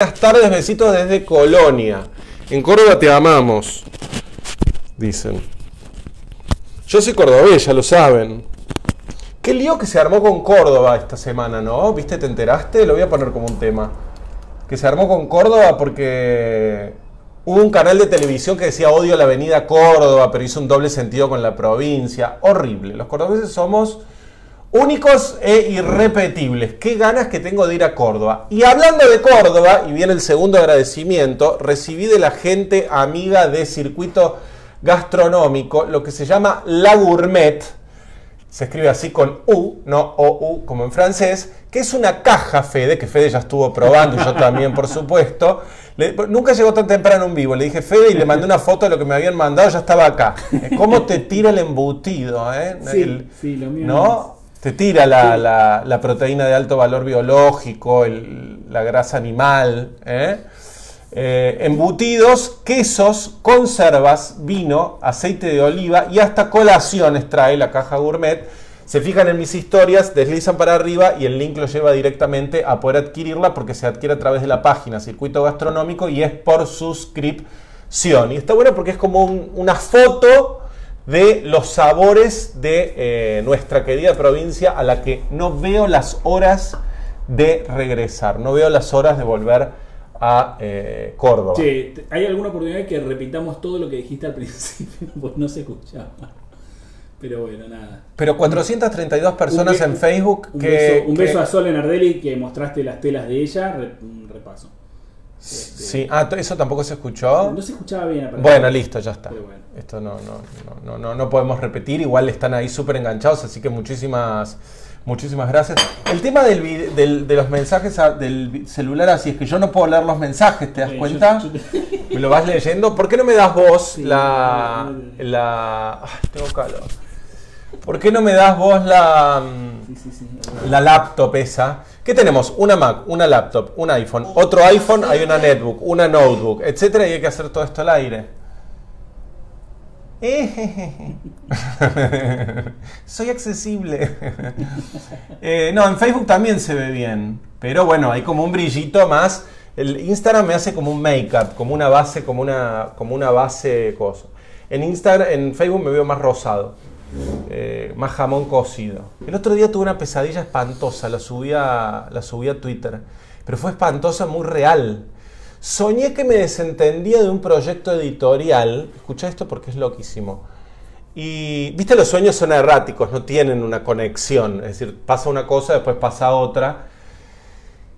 Buenas tardes, besitos desde Colonia. En Córdoba te amamos, dicen. Yo soy cordobés, ya lo saben. Qué lío que se armó con Córdoba esta semana, ¿no? ¿Viste? ¿Te enteraste? Lo voy a poner como un tema. Que se armó con Córdoba porque hubo un canal de televisión que decía odio la avenida Córdoba, pero hizo un doble sentido con la provincia. Horrible. Los cordobeses somos Únicos e irrepetibles. Qué ganas que tengo de ir a Córdoba. Y hablando de Córdoba, y viene el segundo agradecimiento, recibí de la gente amiga de circuito gastronómico lo que se llama La Gourmet. Se escribe así con U, no O-U como en francés, que es una caja Fede, que Fede ya estuvo probando y yo también, por supuesto. nunca llegó tan temprano un vivo. Le dije Fede y le mandé una foto de lo que me habían mandado, ya estaba acá. ¿Cómo te tira el embutido? Eh? Sí, sí, lo mío. ¿No? Te tira la, proteína de alto valor biológico, la grasa animal, ¿eh? Eh, embutidos, quesos, conservas, vino, aceite de oliva y hasta colaciones trae la caja gourmet. Se fijan en mis historias, deslizan para arriba y el link lo lleva directamente a poder adquirirla porque se adquiere a través de la página Circuito Gastronómico y es por suscripción. Y está bueno porque es como una foto de los sabores de eh, nuestra querida provincia a la que no veo las horas de regresar, no veo las horas de volver a eh, Córdoba. Che, ¿hay alguna oportunidad que repitamos todo lo que dijiste al principio? Pues no se escuchaba. Pero bueno, nada. Pero 432 personas en Facebook un que... Beso, un beso a Sol Nardelli que mostraste las telas de ella, un repaso. Este, sí, ah, ¿eso tampoco se escuchó? No se escuchaba bien. Bueno, listo, ya está. Esto no, no, no, no, podemos repetir, igual están ahí súper enganchados, así que muchísimas, muchísimas gracias. El tema del, del, de los mensajes del celular, así es que yo no puedo leer los mensajes, ¿te das cuenta? Me lo vas leyendo. ¿Por qué no me das vos la... la... tengo calor. ¿Por qué no me das vos la, la laptop esa? ¿Qué tenemos? Una Mac, una laptop, un iPhone, otro iPhone, hay una netbook, una notebook, etcétera, y hay que hacer todo esto al aire. Soy accesible. Eh, no, en Facebook también se ve bien, pero bueno, hay como un brillito más. El Instagram me hace como un make-up, como una base, como una, como una base cosa. En Instagram, en Facebook me veo más rosado. Eh, más jamón cocido. El otro día tuve una pesadilla espantosa, la subí, a, la subí a Twitter, pero fue espantosa, muy real. Soñé que me desentendía de un proyecto editorial, escucha esto porque es loquísimo. Y, viste, los sueños son erráticos, no tienen una conexión, es decir, pasa una cosa, después pasa otra.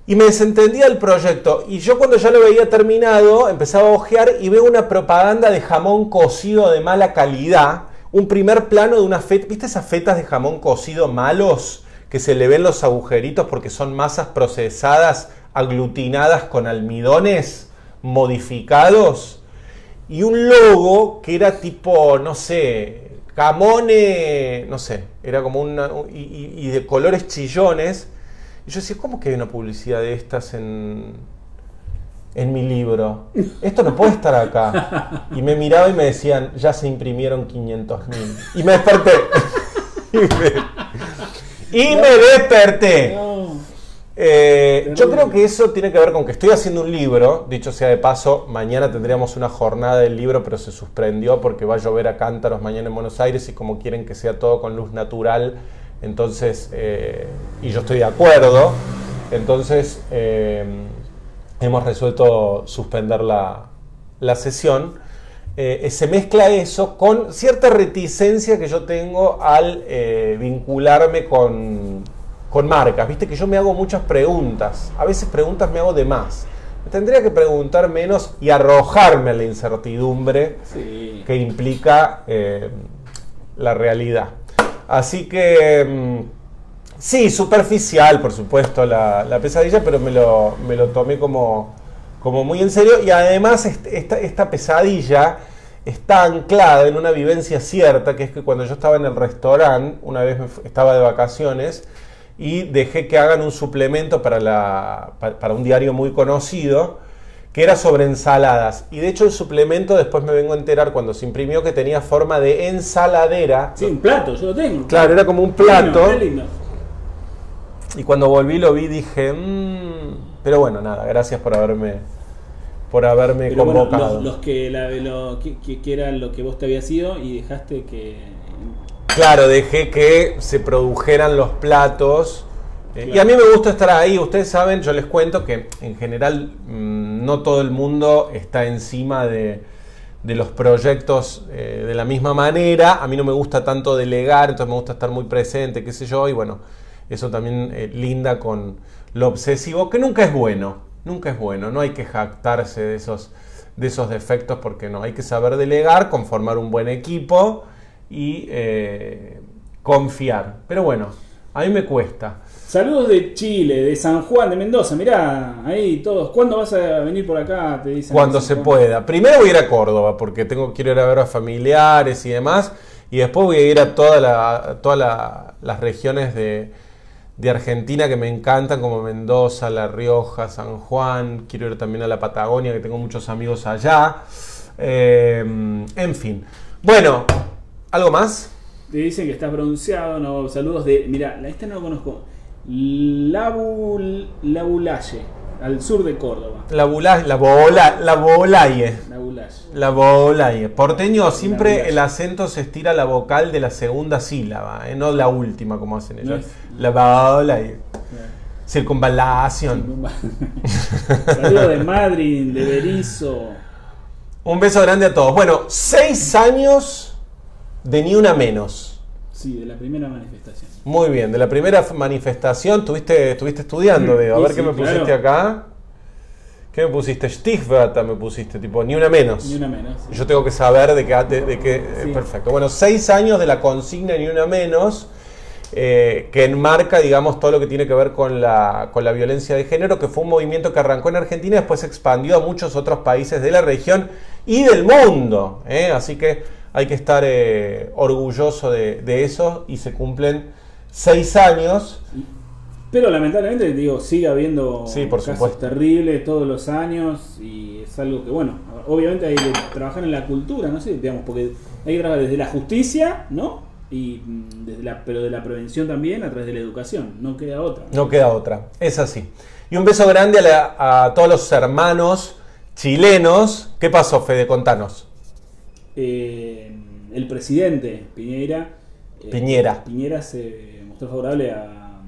Y me desentendía del proyecto. Y yo cuando ya lo veía terminado, empezaba a ojear y veo una propaganda de jamón cocido de mala calidad un primer plano de una feta, ¿viste esas fetas de jamón cocido malos que se le ven los agujeritos porque son masas procesadas aglutinadas con almidones modificados? Y un logo que era tipo, no sé, camone, no sé, era como una, y, y de colores chillones. Y yo decía, ¿cómo que hay una publicidad de estas en, en mi libro. Esto no puede estar acá. Y me miraba y me decían, ya se imprimieron 500 mil. Y me desperté. y me, desperté. Eh, yo creo que eso tiene que ver con que estoy haciendo un libro, dicho sea de paso, mañana tendríamos una jornada del libro, pero se suspendió porque va a llover a cántaros mañana en Buenos Aires y como quieren que sea todo con luz natural, entonces, eh, y yo estoy de acuerdo, entonces eh, hemos resuelto suspender la, sesión. Eh, se mezcla eso con cierta reticencia que yo tengo al eh, vincularme con, marcas. Viste que yo me hago muchas preguntas. A veces preguntas me hago de más. Me tendría que preguntar menos y arrojarme a la incertidumbre que implica eh, la realidad. Así que mm, Sí, superficial, por supuesto, la, pesadilla, pero me lo, me lo tomé como, como, muy en serio. Y además esta, esta, pesadilla está anclada en una vivencia cierta, que es que cuando yo estaba en el restaurante, una vez estaba de vacaciones, y dejé que hagan un suplemento para, la, para un diario muy conocido, que era sobre ensaladas. Y de hecho el suplemento después me vengo a enterar cuando se imprimió que tenía forma de ensaladera. Sí, un plato, yo lo tengo. Claro, era como un plato. Y cuando volví lo vi dije, mmm, Pero bueno, nada, gracias por haberme, por haberme Pero bueno, convocado. los, los que, la- lo, que, era lo que vos te habías ido y dejaste que. Claro, dejé que se produjeran los platos. eh, Y a mí me gusta estar ahí. Ustedes saben, yo les cuento que en general mm, no todo el mundo está encima de, de los proyectos eh, de la misma manera. A mí no me gusta tanto delegar, entonces me gusta estar muy presente, qué sé yo. Y bueno, eso también eh, linda con lo obsesivo, que nunca es bueno. Nunca es bueno. No hay que jactarse de esos, de esos defectos porque no. Hay que saber delegar, conformar un buen equipo y eh, confiar. Pero bueno, a mí me cuesta. Saludos de Chile, de San Juan, de Mendoza. Mirá, ahí todos. ¿Cuándo vas a venir por acá? Te dicen. Cuando se pueda. Primero voy a ir a Córdoba porque tengo, quiero ir a ver a familiares y demás. Y después voy a ir a toda la- a todas la- las regiones de, de Argentina que me encantan, como Mendoza, La Rioja, San Juan. Quiero ir también a la Patagonia, que tengo muchos amigos allá. Eh, en fin. Bueno, ¿algo más? Te dicen que estás bronceado. No, saludos de. Mirá, la- este no lo conozco. Labul, Labulaye, al sur de Córdoba. La, bula, la, bola, la bolaye. Labulaye. La bolaye. Porteño, siempre el acento se estira a la vocal de la segunda sílaba, ¿eh? no la última como hacen No ellos. es- La bolaye. Circunvalación. Saludos de Madrid, de Berizo. Un beso grande a todos. Bueno, seis años de ni una menos. Sí, de la primera manifestación. Muy bien, de la primera manifestación estuviste, estuviste estudiando, veo. A Sí, ver sí, qué me pusiste acá. ¿Qué me pusiste? Stichwörter me pusiste, tipo, ni una menos. Ni una menos. sí. Yo tengo que saber de qué. De, de qué- eh, Perfecto. Bueno, seis años de la consigna ni una menos, eh, que enmarca, digamos, todo lo que tiene que ver con la, con la violencia de género, que fue un movimiento que arrancó en Argentina y después se expandió a muchos otros países de la región y del mundo. ¿eh? Así que hay que estar eh, orgulloso de, de eso y se cumplen seis años. Pero lamentablemente, digo, sigue habiendo Sí, por casos supuesto. terribles todos los años y es algo que, bueno, obviamente hay que trabajar en la cultura, no sé, digamos, porque hay que trabajar desde la justicia, ¿no? Y mm, desde la, pero de la prevención también a través de la educación, no queda otra. No queda otra, es así. Y un beso grande a, la- a todos los hermanos chilenos. ¿Qué pasó, Fede? Contanos. Eh, el presidente Piñera, eh, Piñera. Piñera se mostró favorable a,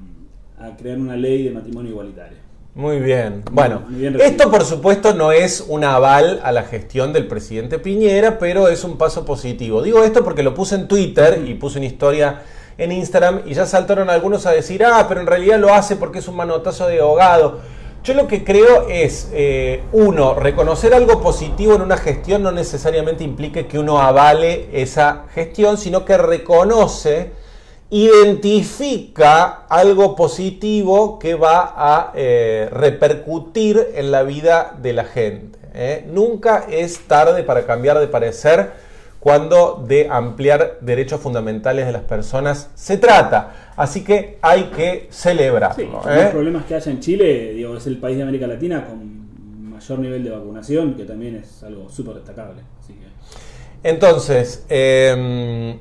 a crear una ley de matrimonio igualitario. Muy bien. Bueno, Muy bien recibido. esto por supuesto no es un aval a la gestión del presidente Piñera, pero es un paso positivo. Digo esto porque lo puse en Twitter y puse una historia en Instagram y ya saltaron algunos a decir, ah, pero en realidad lo hace porque es un manotazo de ahogado. Yo lo que creo es, eh, uno, reconocer algo positivo en una gestión no necesariamente implique que uno avale esa gestión, sino que reconoce identifica algo positivo que va a eh, repercutir en la vida de la gente. ¿eh? Nunca es tarde para cambiar de parecer cuando de ampliar derechos fundamentales de las personas se trata. Así que hay que celebrarlo. Sí, los ¿eh? problemas que haya en Chile, digo, es el país de América Latina con mayor nivel de vacunación, que también es algo súper destacable. Así que, Entonces, eh,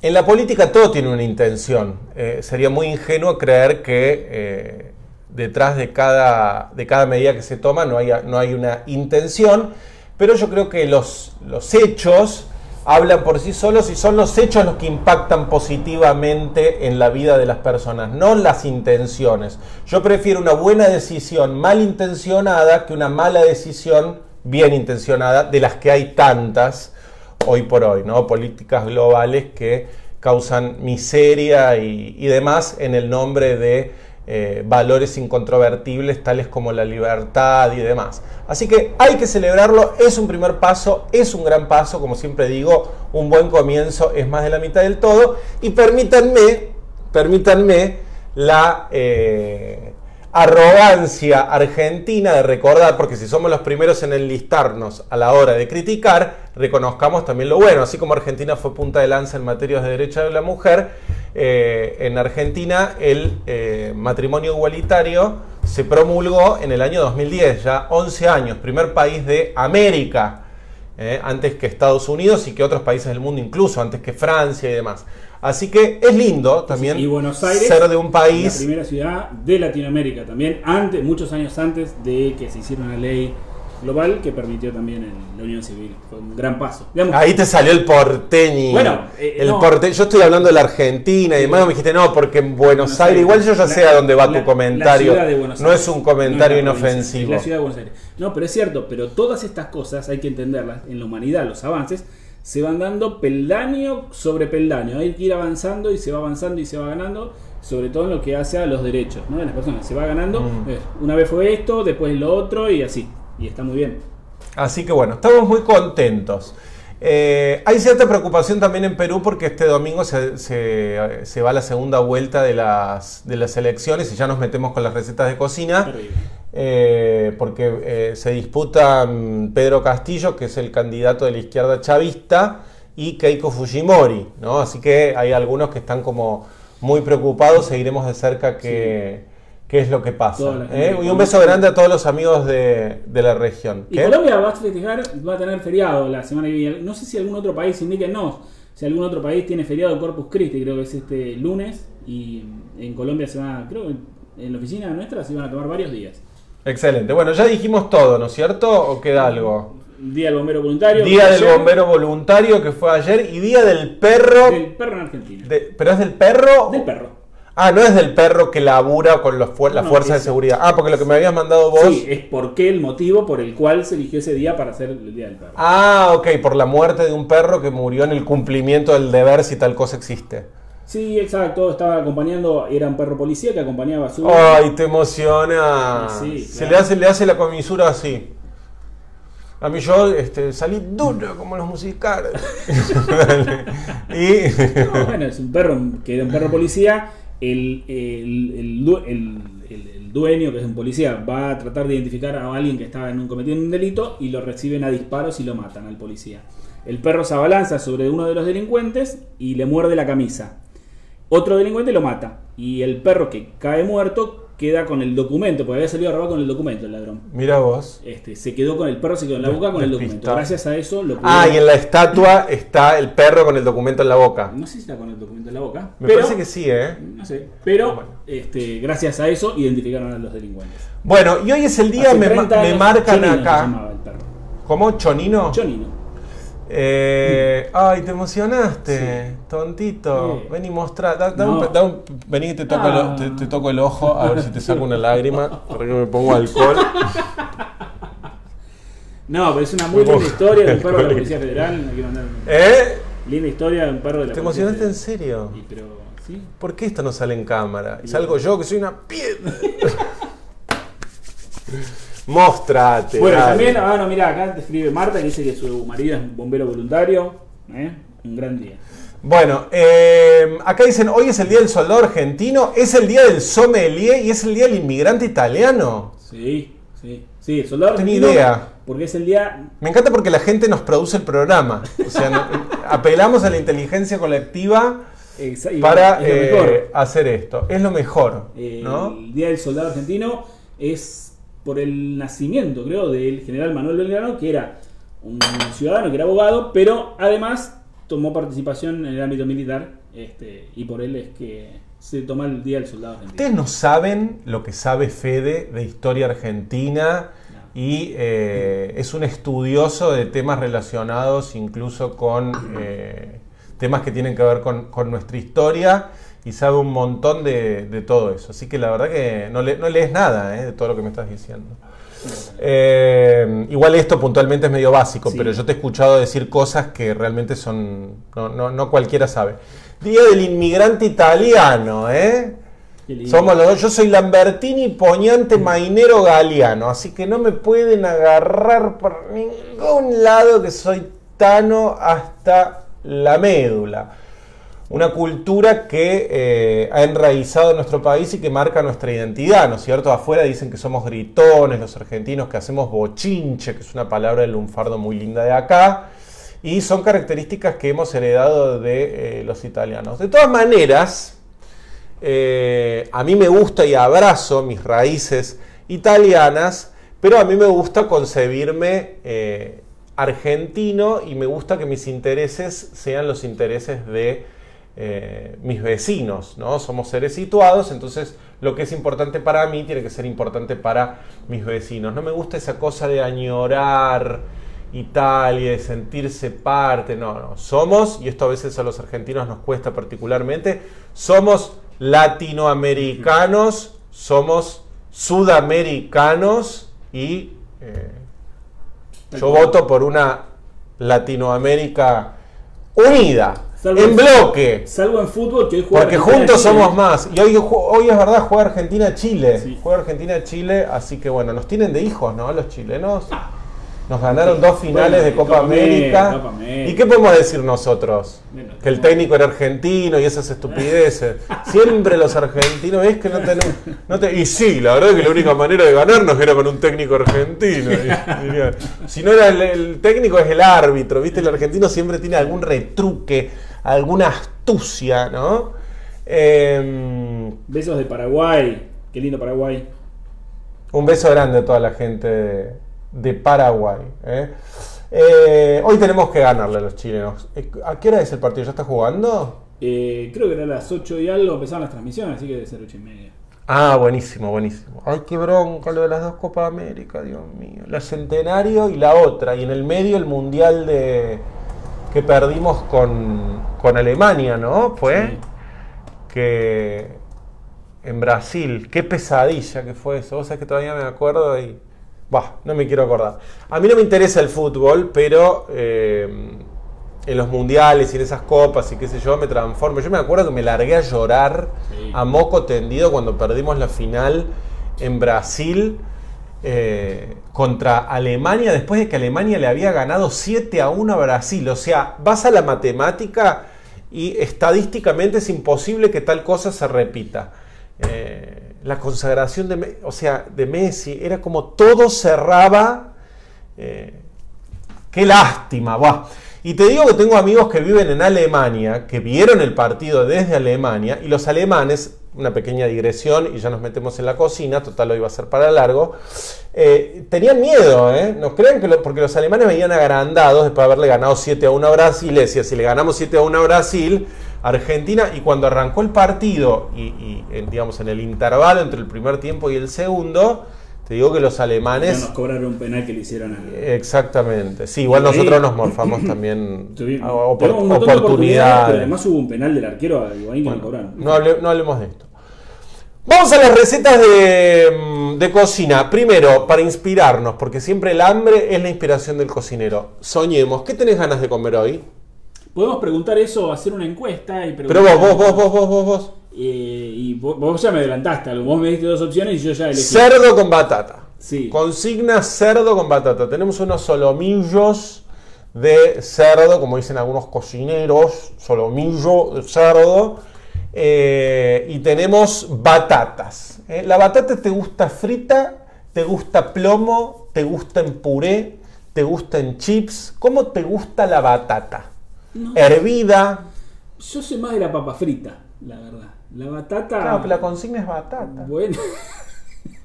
en la política todo tiene una intención. Eh, sería muy ingenuo creer que eh, detrás de cada, de cada medida que se toma no, haya- no hay una intención, pero yo creo que los, los hechos hablan por sí solos y son los hechos los que impactan positivamente en la vida de las personas, no las intenciones. Yo prefiero una buena decisión mal intencionada que una mala decisión bien intencionada, de las que hay tantas hoy por hoy, ¿no? Políticas globales que causan miseria y, y demás en el nombre de eh, valores incontrovertibles tales como la libertad y demás. Así que hay que celebrarlo, es un primer paso, es un gran paso, como siempre digo, un buen comienzo es más de la mitad del todo. Y permítanme, permítanme la eh, arrogancia argentina de recordar, porque si somos los primeros en enlistarnos a la hora de criticar, reconozcamos también lo bueno. Así como Argentina fue punta de lanza en materia de derechos de la mujer, eh, en Argentina el eh, matrimonio igualitario se promulgó en el año 2010, ya 11 años, primer país de América ¿eh? antes que Estados Unidos y que otros países del mundo, incluso antes que Francia y demás. Así que es lindo también Y Buenos Aires, ser de un la país. primera ciudad de Latinoamérica también, antes, muchos años antes de que se hiciera una ley global que permitió también el- la unión civil. Fue un gran paso. Digamos, Ahí te salió el porteño. Bueno, eh, el no. porte- Yo estoy hablando de la Argentina y demás. Me dijiste, no, porque en Buenos, Buenos Aires. Aires. Igual yo ya La- sé a dónde va la- tu comentario. la ciudad de Buenos no Aires. es un comentario No es la provincia, inofensivo. es la ciudad de Buenos Aires. No, pero es cierto, pero todas estas cosas hay que entenderlas. En la humanidad, los avances se van dando peldaño sobre peldaño. Hay que ir avanzando y se va avanzando y se va ganando, sobre todo en lo que hace a los derechos ¿no? de las personas. Se va ganando. Mm. eh, Una vez fue esto, después lo otro y así. Y está muy bien. Así que bueno, estamos muy contentos. Eh, hay cierta preocupación también en Perú porque este domingo se, se- se va la segunda vuelta de las, de las elecciones y ya nos metemos con las recetas de cocina. Terrible. Eh, porque eh, se disputan Pedro Castillo, que es el candidato de la izquierda chavista, y Keiko Fujimori, ¿no? Así que hay algunos que están como muy preocupados, seguiremos de cerca qué, qué es lo que pasa. ¿eh? Y un beso grande a todos los amigos de, de la región. Y ¿Qué? Colombia va a festejar, va a tener feriado la semana que viene. No sé si algún otro país, indíquenos si algún otro país tiene feriado Corpus Christi, creo que es este lunes. Y en Colombia se va, creo que en la oficina nuestra se van a tomar varios días. Excelente. Bueno, ya dijimos todo, ¿no es cierto? ¿O queda algo? Día del bombero voluntario. Día del ayer, bombero voluntario que fue ayer y día del perro. Del perro en Argentina. de- ¿Pero es del perro? Del perro. Ah, no es del perro que labura con los fuer- las No, fuerzas de es- seguridad. Ah, porque lo que me habías mandado vos. Sí, es porque el motivo por el cual se eligió ese día para hacer el Día del Perro. Ah, ok, por la muerte de un perro que murió en el cumplimiento del deber si tal cosa existe. Sí, exacto. Estaba acompañando, era un perro policía que acompañaba a su. Ay, te emociona. Sí, Se claro. le hace, le hace la comisura así. A mí yo este, salí duro como los musicales. y No, bueno, es un perro que era un perro policía. El, el, el du- el- el- el dueño, que es un policía, va a tratar de identificar a alguien que estaba en un, cometiendo un delito y lo reciben a disparos y lo matan al policía. El perro se abalanza sobre uno de los delincuentes y le muerde la camisa. Otro delincuente lo mata. Y el perro que cae muerto queda con el documento, porque había salido a robar con el documento el ladrón. mira vos. Este, se quedó con el perro, se quedó en la boca con el documento. Gracias a eso lo Ah, pudieron- y en la estatua está el perro con el documento en la boca. No sé si está con el documento en la boca. Me pero- parece que sí, ¿eh? No sé. Pero Bueno. este, gracias a eso identificaron a los delincuentes. Bueno, y hoy es el día, me, 30 ma- me marcan Chonino se acá. el perro. ¿Cómo? ¿Chonino? Chonino. Eh, Ay, te emocionaste, tontito. Sí. Vení, mostra. da- da un- No. da un- vení que te toco, Ah. el, te, te toco el ojo, a ver si te saco una lágrima. Para que me pongo alcohol. No, pero es una muy linda historia de un perro de la Policía Federal. no quiero andar- ¿Eh? Linda historia de un perro de la ¿Te Policía emocionaste en serio? Y, pero, sí. ¿Por qué esto no sale en cámara? Y salgo yo que soy una piedra. Mostrate. Bueno, dale. también, ah, no, mira, acá te escribe Marta que dice que su marido es un bombero voluntario. ¿Eh? Un gran día. Bueno, eh, acá dicen, hoy es el día del soldado argentino, es el día del sommelier y es el día del inmigrante italiano. Sí, sí. Sí, el soldado Tenía argentino, idea. Porque es el día. Me encanta porque la gente nos produce el programa. O sea, no- apelamos a la inteligencia colectiva para es eh, hacer esto. Es lo mejor, Eh, ¿no? El Día del Soldado Argentino es por el nacimiento, creo, del general Manuel Belgrano, que era un ciudadano, que era abogado, pero además tomó participación en el ámbito militar este, y por él es que se toma el Día del Soldado Argentino. Ustedes no saben lo que sabe Fede de historia argentina y eh, es un estudioso de temas relacionados incluso con eh, temas que tienen que ver con, con nuestra historia y sabe un montón de, de todo eso. Así que la verdad que no, le- no lees nada eh, de todo lo que me estás diciendo. Eh, igual esto puntualmente es medio básico, Sí. pero yo te he escuchado decir cosas que realmente son. No, no- no cualquiera sabe. Día del inmigrante italiano, ¿eh? Somos los dos. Yo soy Lambertini, Poñante, Mainero, Galeano. Así que no me pueden agarrar por ningún lado que soy Tano hasta la médula. Una cultura que eh, ha enraizado en nuestro país y que marca nuestra identidad, ¿no es cierto? Afuera dicen que somos gritones, los argentinos, que hacemos bochinche, que es una palabra del lunfardo muy linda de acá. Y son características que hemos heredado de eh, los italianos. De todas maneras, eh, a mí me gusta y abrazo mis raíces italianas, pero a mí me gusta concebirme argentino y me gusta que mis intereses sean los intereses de eh, mis vecinos, ¿no? Somos seres situados, entonces lo que es importante para mí tiene que ser importante para mis vecinos. No me gusta esa cosa de añorar Italia, de sentirse parte, no, no, somos, y esto a veces a los argentinos nos cuesta particularmente, somos latinoamericanos, somos sudamericanos y eh, yo voto por una Latinoamérica unida, Salvo en en- bloque. Salvo en fútbol, que hoy juega Porque Argentina, juntos Chile. somos más. Y hoy, hoy es verdad, juega Argentina-Chile. Sí. Juega Argentina-Chile, así que bueno, nos tienen de hijos, ¿no? Los chilenos. Nos ganaron dos finales Bueno, de Copa, Copa América. América, Copa América. ¿Y qué podemos decir nosotros? Bueno, Que el técnico era argentino y esas estupideces. Siempre los argentinos, es que no tenemos. No te- y sí, la verdad que la única manera de ganarnos era con un técnico argentino. Si no era el, el técnico, es el árbitro. ¿Viste? El argentino siempre tiene algún retruque, alguna astucia, ¿no? Em, Besos de Paraguay. Qué lindo Paraguay. un beso grande a toda la gente de, de Paraguay. ¿eh? Eh, hoy tenemos que ganarle a los chilenos. Eh, ¿A qué hora es el partido? ¿Ya está jugando? Creo que era a las 8 y algo empezaban las transmisiones, así que debe ser 8 y media. Ah, buenísimo, buenísimo. Ay, qué bronca lo de las dos Copas América, Dios mío. La Centenario y la otra. Y en el medio el Mundial de que perdimos con, con Alemania, ¿no? Fue Sí. que en Brasil, qué pesadilla que fue eso. Vos sabés que todavía me acuerdo y... Bah, no me quiero acordar. A mí no me interesa el fútbol, pero eh, en los mundiales y en esas copas y qué sé yo, me transformo. Yo me acuerdo que me largué a llorar Sí. a moco tendido cuando perdimos la final en Brasil eh, contra Alemania, después de que Alemania le había ganado 7 a 1 a Brasil. O sea, vas a la matemática y estadísticamente es imposible que tal cosa se repita. Eh, la consagración de, o sea, de Messi era como todo cerraba. eh, Qué lástima, buah. Y te digo que tengo amigos que viven en Alemania, que vieron el partido desde Alemania, y los alemanes, una pequeña digresión, y ya nos metemos en la cocina, total hoy va a ser para largo, eh, tenían miedo, ¿eh? Nos creen que lo- porque los alemanes venían agrandados después de haberle ganado 7 a 1 a Brasil, y decía, si le ganamos 7 a 1 a Brasil, Argentina, y cuando arrancó el partido, y, y, en, digamos en el intervalo entre el primer tiempo y el segundo, te digo que los Ya alemanes... nos cobraron un penal que le hicieron a. Exactamente. Sí, igual Sí. nosotros nos morfamos también Tuvimos- opor- un oportunidades. Pero además hubo un penal del arquero a Higuaín que lo cobraron. no, hable- no hablemos de esto. Vamos a las recetas de, mm, de cocina. Primero, para inspirarnos, porque siempre el hambre es la inspiración del cocinero. Soñemos, ¿qué tenés ganas de comer hoy? Podemos preguntar eso, hacer una encuesta y Pero preguntar. vos, vos, vos, vos, vos, vos, vos. Eh, y vos, vos ya me adelantaste algo. Vos me diste dos opciones y yo ya elegí. Cerdo con batata. Sí. Consigna cerdo con batata. Tenemos unos solomillos de cerdo, como dicen algunos cocineros, solomillo de cerdo. Eh, y tenemos batatas. ¿eh? ¿La batata te gusta frita? ¿Te gusta plomo? ¿Te gusta en puré? ¿Te gusta en chips? ¿Cómo te gusta la batata? No. ¿Hervida? Yo soy más de la papa frita, la verdad. La batata. Claro, pero la consigna es batata. Bueno.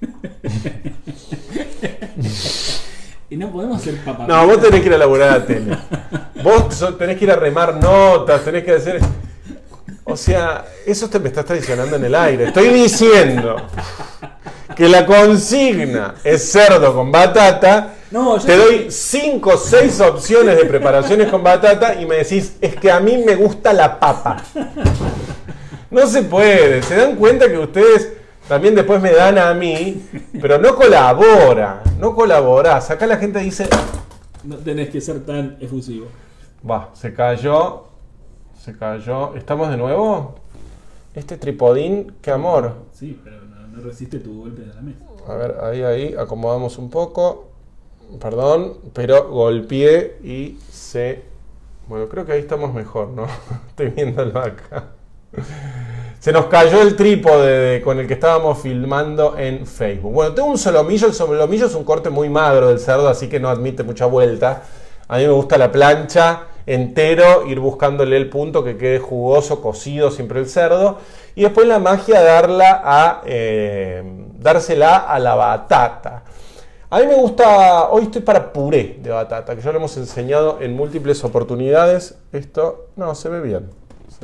y no podemos hacer papa No, vos tenés que ir a laburar a la tele. Vos tenés que ir a remar notas, tenés que hacer. O sea, eso te me estás traicionando en el aire. Estoy diciendo que la consigna es cerdo con batata. No, yo te doy 5 o 6 opciones de preparaciones con batata y me decís, es que a mí me gusta la papa. No se puede. ¿Se dan cuenta que ustedes también después me dan a mí? Pero no colabora. No colaborás. Acá la gente dice, No tenés que ser tan efusivo. Va, se cayó. Se cayó. ¿Estamos de nuevo? Este tripodín, qué amor. Sí, pero no, no resiste tu golpe de la mesa. A ver, ahí, ahí, acomodamos un poco. Perdón, pero golpeé y se... Bueno, creo que ahí estamos mejor, ¿no? Estoy viéndolo acá. Se nos cayó el trípode de- con el que estábamos filmando en Facebook. Bueno, tengo un solomillo. El solomillo es un corte muy magro del cerdo, así que no admite mucha vuelta. A mí me gusta la plancha entero, ir buscándole el punto que quede jugoso, cocido siempre el cerdo. Y después la magia darla a, eh, dársela a la batata. A mí me gusta, hoy estoy para puré de batata, que ya lo hemos enseñado en múltiples oportunidades. Esto, no, se ve bien.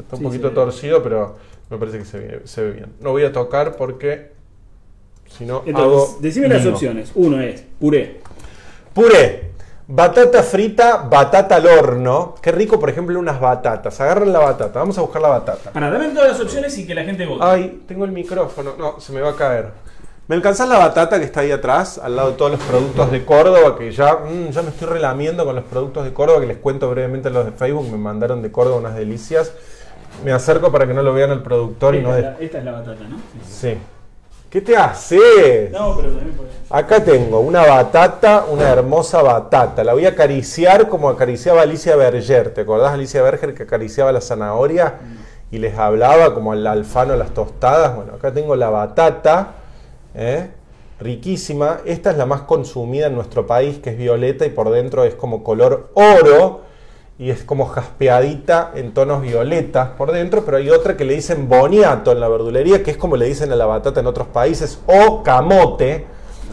Está un Sí, poquito torcido, pero me parece que se ve, se ve bien. No voy a tocar porque si no Entonces, hago decime las opciones. Uno es puré. Puré. Batata frita, batata al horno. Qué rico, por ejemplo, unas batatas. Agarran la batata. Vamos a buscar la batata. Para, dame todas las opciones y que la gente vote. Ay, tengo el micrófono. No, se me va a caer. ¿Me alcanzás la batata que está ahí atrás, al lado de todos los productos de Córdoba? Que ya, mm, ya me estoy relamiendo con los productos de Córdoba, que les cuento brevemente los de Facebook. Me mandaron de Córdoba unas delicias. Me acerco para que no lo vean el productor y no... esta, es la, esta es la batata, ¿no? Sí. ¿Qué te haces? No, pero también. Acá tengo una batata, una hermosa batata. La voy a acariciar como acariciaba Alicia Berger. ¿Te acordás Alicia Berger que acariciaba la zanahoria y les hablaba como al alfano las tostadas? Bueno, acá tengo la batata, ¿eh? riquísima. Esta es la más consumida en nuestro país, que es violeta y por dentro es como color oro y es como jaspeadita en tonos violetas por dentro, pero hay otra que le dicen boniato en la verdulería, que es como le dicen a la batata en otros países, o camote.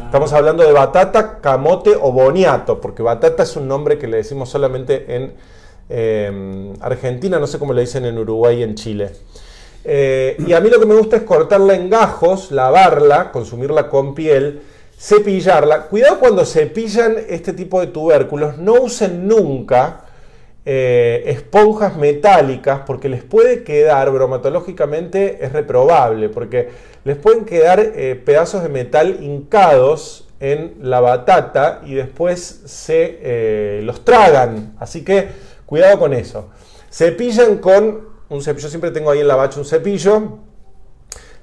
Estamos hablando de batata, camote o boniato, porque batata es un nombre que le decimos solamente en eh, Argentina, no sé cómo le dicen en Uruguay y en Chile. Eh, y a mí lo que me gusta es cortarla en gajos, lavarla, consumirla con piel, cepillarla. Cuidado cuando cepillan este tipo de tubérculos, no usen nunca eh, esponjas metálicas porque les puede quedar, bromatológicamente es reprobable, porque les pueden quedar eh, pedazos de metal hincados en la batata y después se eh, los tragan. Así que cuidado con eso. Cepillan con un cepillo, siempre tengo ahí en la bacha un cepillo.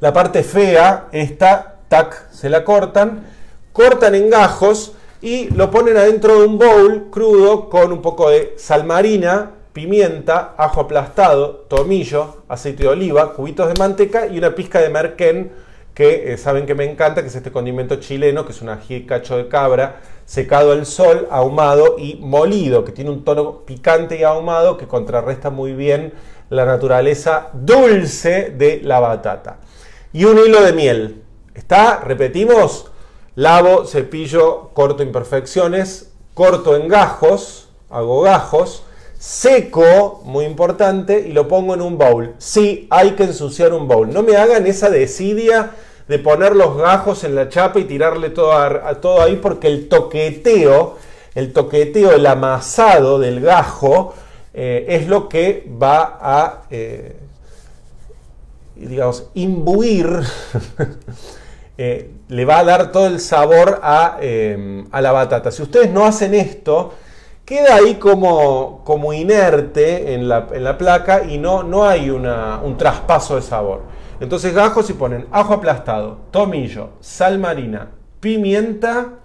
La parte fea, esta, tac, se la cortan, cortan en gajos y lo ponen adentro de un bowl crudo con un poco de sal marina, pimienta, ajo aplastado, tomillo, aceite de oliva, cubitos de manteca y una pizca de merquén que eh, saben que me encanta, que es este condimento chileno, que es un ají cacho de cabra, secado al sol, ahumado y molido, que tiene un tono picante y ahumado que contrarresta muy bien la naturaleza dulce de la batata. Y un hilo de miel. Está, repetimos, lavo, cepillo, corto imperfecciones, corto en gajos, hago gajos, seco, muy importante, y lo pongo en un bowl. Sí, hay que ensuciar un bowl. No me hagan esa desidia de poner los gajos en la chapa y tirarle todo, a, todo ahí porque el toqueteo, el toqueteo, el amasado del gajo, eh, es lo que va a, eh, digamos, imbuir, eh, le va a dar todo el sabor a, eh, a la batata. Si ustedes no hacen esto, queda ahí como, como inerte en la, en la placa y no, no hay una- un traspaso de sabor. Entonces gajos y ponen ajo aplastado, tomillo, sal marina, pimienta,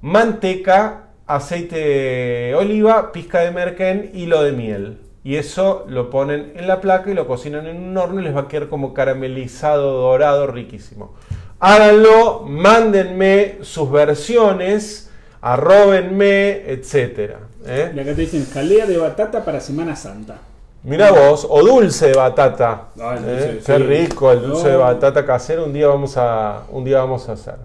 manteca, aceite de oliva, pizca de merquén, hilo de miel. Y eso lo ponen en la placa y lo cocinan en un horno y les va a quedar como caramelizado, dorado, riquísimo. Háganlo, mándenme sus versiones, arróbenme, etc. ¿eh? Y acá te dicen jalea de batata para Semana Santa. Mirá vos, o dulce de batata. Ah, ¿eh? dulce, Qué rico el dulce de batata casero. Un día vamos a, un día vamos a hacer.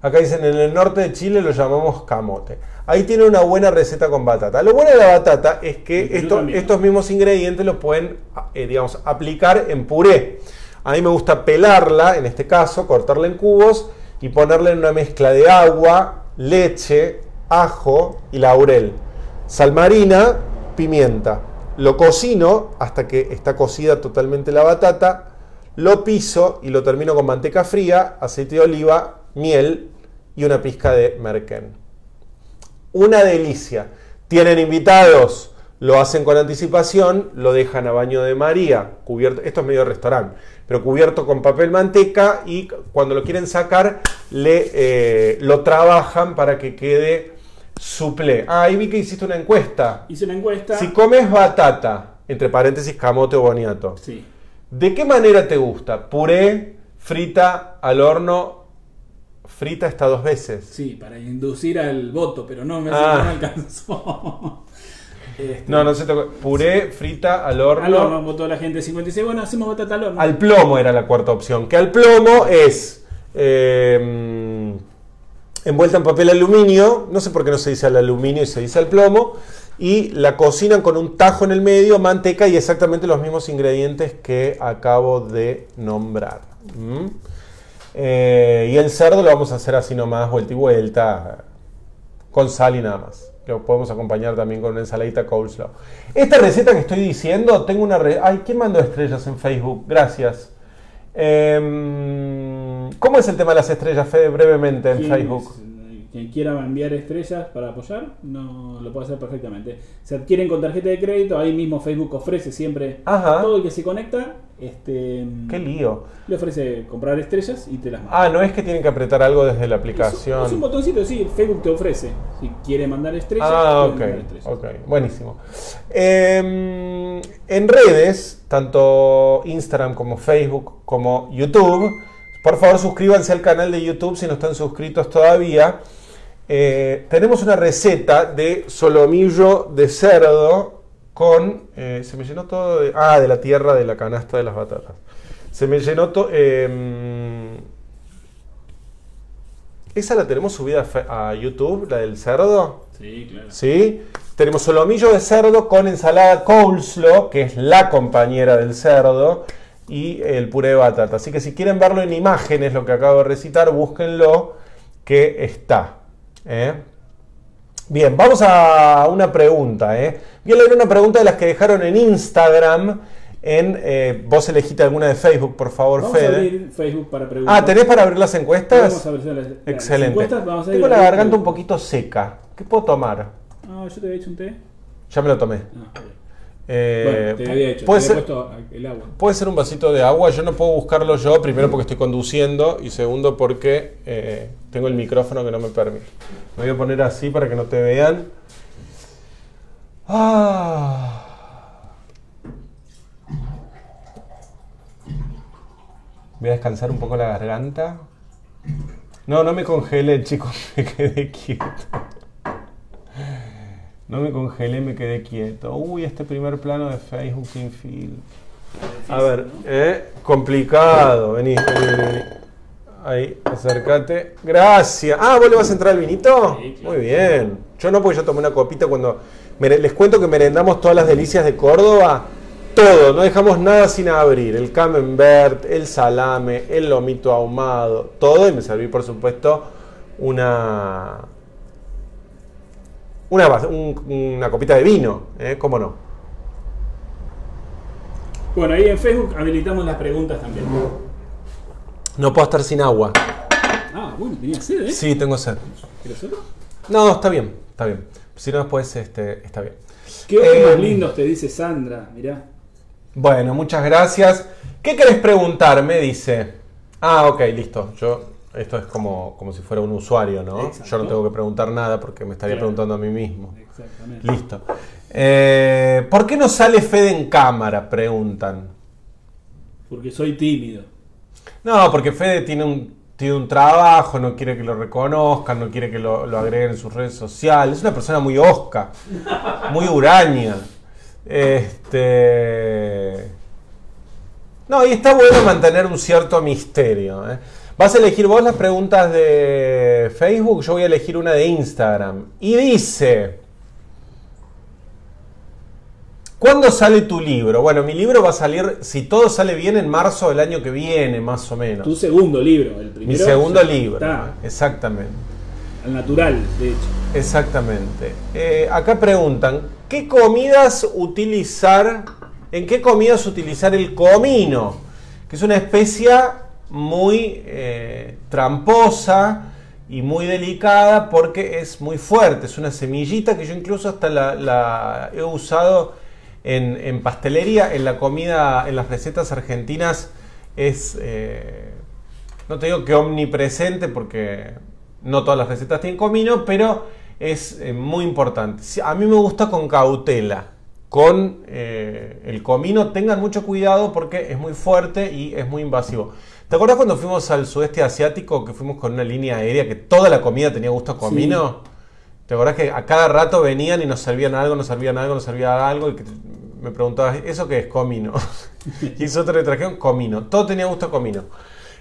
Acá dicen, en el norte de Chile lo llamamos camote. Ahí tiene una buena receta con batata. Lo bueno de la batata es que esto- estos mismos ingredientes los pueden, eh, digamos, aplicar en puré. A mí me gusta pelarla, en este caso, cortarla en cubos y ponerla en una mezcla de agua, leche, ajo y laurel. Sal marina, pimienta. Lo cocino hasta que está cocida totalmente la batata. Lo piso y lo termino con manteca fría, aceite de oliva, miel y una pizca de merquén. Una delicia. Tienen invitados, lo hacen con anticipación, lo dejan a baño de María, cubierto, esto es medio restaurante, pero cubierto con papel manteca y cuando lo quieren sacar le, eh, lo trabajan para que quede suple. Ah, ahí vi que hiciste una encuesta. Hice una encuesta. Si comes batata, entre paréntesis camote o boniato, Sí. ¿de qué manera te gusta? ¿Puré, frita, al horno, frita hasta dos veces? Sí, para inducir al voto, pero no me, Ah. no me alcanzó. Este, No, no se toca. Puré, frita, al horno. Al horno votó la gente 56. Bueno, hacemos batata al horno. Al plomo era la cuarta opción. Que al plomo es. eh, envuelta en papel aluminio, no sé por qué no se dice al aluminio y se dice al plomo, y la cocinan con un tajo en el medio, manteca y exactamente los mismos ingredientes que acabo de nombrar. ¿Mm? Eh, y el cerdo lo vamos a hacer así nomás, vuelta y vuelta, con sal y nada más. Lo podemos acompañar también con una ensaladita coleslaw. Esta receta que estoy diciendo, tengo una... Re Ay, ¿quién mandó estrellas en Facebook? Gracias. Em, ¿Cómo es el tema de las estrellas, Fede, brevemente en Facebook? Quien quiera enviar estrellas para apoyar, no lo puede hacer perfectamente. Se adquieren con tarjeta de crédito, ahí mismo Facebook ofrece siempre todo el que se conecta. Este, Qué lío. Le ofrece comprar estrellas y te las manda. Ah, no es que tienen que apretar algo desde la aplicación. Es, un botoncito, sí, Facebook te ofrece. Si quiere mandar estrellas, ah, ok, ok, buenísimo. Em, en redes, tanto Instagram como Facebook como YouTube, por favor suscríbanse al canal de YouTube si no están suscritos todavía. Eh, tenemos una receta de solomillo de cerdo con... Eh, se me llenó todo de... Ah, de la tierra de la canasta de las batatas. Se me llenó todo... Em, ¿Esa la tenemos subida a YouTube, la del cerdo? Sí, claro. ¿Sí? Tenemos solomillo de cerdo con ensalada coleslaw, que es la compañera del cerdo, y el puré de batata. Así que si quieren verlo en imágenes, lo que acabo de recitar, búsquenlo, que está. ¿Eh? Bien, vamos a una pregunta. ¿eh? Voy a leer una pregunta de las que dejaron en Instagram. En, eh, vos elegiste alguna de Facebook, por favor, vamos Fede. A abrir Facebook para preguntar. Ah, ¿tenés para abrir las encuestas? Vamos a abrir las, Excelente. encuestas. Vamos a Tengo la garganta un poquito seca. ¿Qué puedo tomar? Ah, yo te había hecho un té. Ya me lo tomé. Ah, eh, bueno, te había hecho, puede, te ser, puesto el agua. puede ser un vasito de agua. Yo no puedo buscarlo yo, primero porque estoy conduciendo y segundo porque eh, tengo el micrófono que no me permite. Me voy a poner así para que no te vean. Ah. Voy a descansar un poco la garganta. No, no me congelé, chicos, me quedé quieto. No me congelé, me quedé quieto. Uy, este primer plano de Facebook sin. A ver, eh, complicado. Vení, vení, vení. Ahí, acércate. Gracias. Ah, ¿vos le vas a entrar al vinito? Sí, claro. Muy bien. Yo no, porque yo tomé una copita cuando... Les cuento que merendamos todas las delicias de Córdoba. Todo, no dejamos nada sin abrir. El camembert, el salame, el lomito ahumado, todo. Y me serví, por supuesto, una... Una, base- un- una copita de vino, ¿eh? ¿Cómo no? Bueno, ahí en Facebook habilitamos las preguntas también. No puedo estar sin agua. Ah, bueno, tenía sed, ¿eh? Sí, tengo sed. ¿Quieres otro? No, está bien, está bien. Si no, después este, está bien. Qué ojos Eh, más lindos te dice Sandra, mirá. Bueno, muchas gracias. ¿Qué querés preguntar? Me dice. Ah, ok, listo. Yo, esto es como, como si fuera un usuario, ¿no? Exacto. Yo no tengo que preguntar nada porque me estaría Claro. preguntando a mí mismo. Exactamente. Listo. Eh, ¿Por qué no sale Fede en cámara? Preguntan. Porque soy tímido. No, porque Fede tiene un, tiene un trabajo, no quiere que lo reconozcan, no quiere que lo, lo agreguen en sus redes sociales. Es una persona muy osca, muy huraña. Este. No, y está bueno mantener un cierto misterio. ¿eh? Vas a elegir vos las preguntas de Facebook, yo voy a elegir una de Instagram. Y dice. ¿Cuándo sale tu libro? Bueno, mi libro va a salir, si todo sale bien, en marzo del año que viene, más o menos. Tu segundo libro, el primero. Mi segundo libro. Está Exactamente. al natural, de hecho. Exactamente. Eh, acá preguntan, ¿qué comidas utilizar? ¿En qué comidas utilizar el comino? Que es una especia muy eh, tramposa y muy delicada porque es muy fuerte. Es una semillita que yo incluso hasta la, he usado en, en pastelería, en la comida, en las recetas argentinas. Es, eh, no te digo que omnipresente porque no todas las recetas tienen comino, pero es eh, muy importante. A mí me gusta con cautela. Con el comino tengan mucho cuidado porque es muy fuerte y es muy invasivo. ¿Te acuerdas cuando fuimos al sudeste asiático que fuimos con una línea aérea que toda la comida tenía gusto a comino? ¿Te acuerdas que a cada rato venían y nos servían algo, nos servían algo, nos servían algo? Y que me preguntabas, ¿eso qué es comino? y eso otro le trajeron comino. Todo tenía gusto a comino.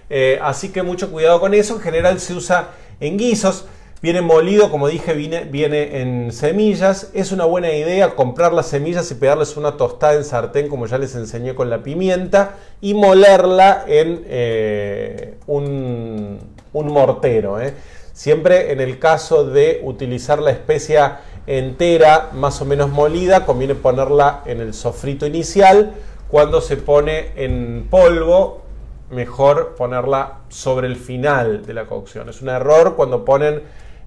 Eh, así que mucho cuidado con eso. En general se usa en guisos. Viene molido, como dije, viene, viene, en semillas. Es una buena idea comprar las semillas y pegarles una tostada en sartén, como ya les enseñé con la pimienta, y molerla en eh, un, mortero. ¿eh? Siempre en el caso de utilizar la especia entera, más o menos molida, conviene ponerla en el sofrito inicial. Cuando se pone en polvo, mejor ponerla sobre el final de la cocción. Es un error cuando ponen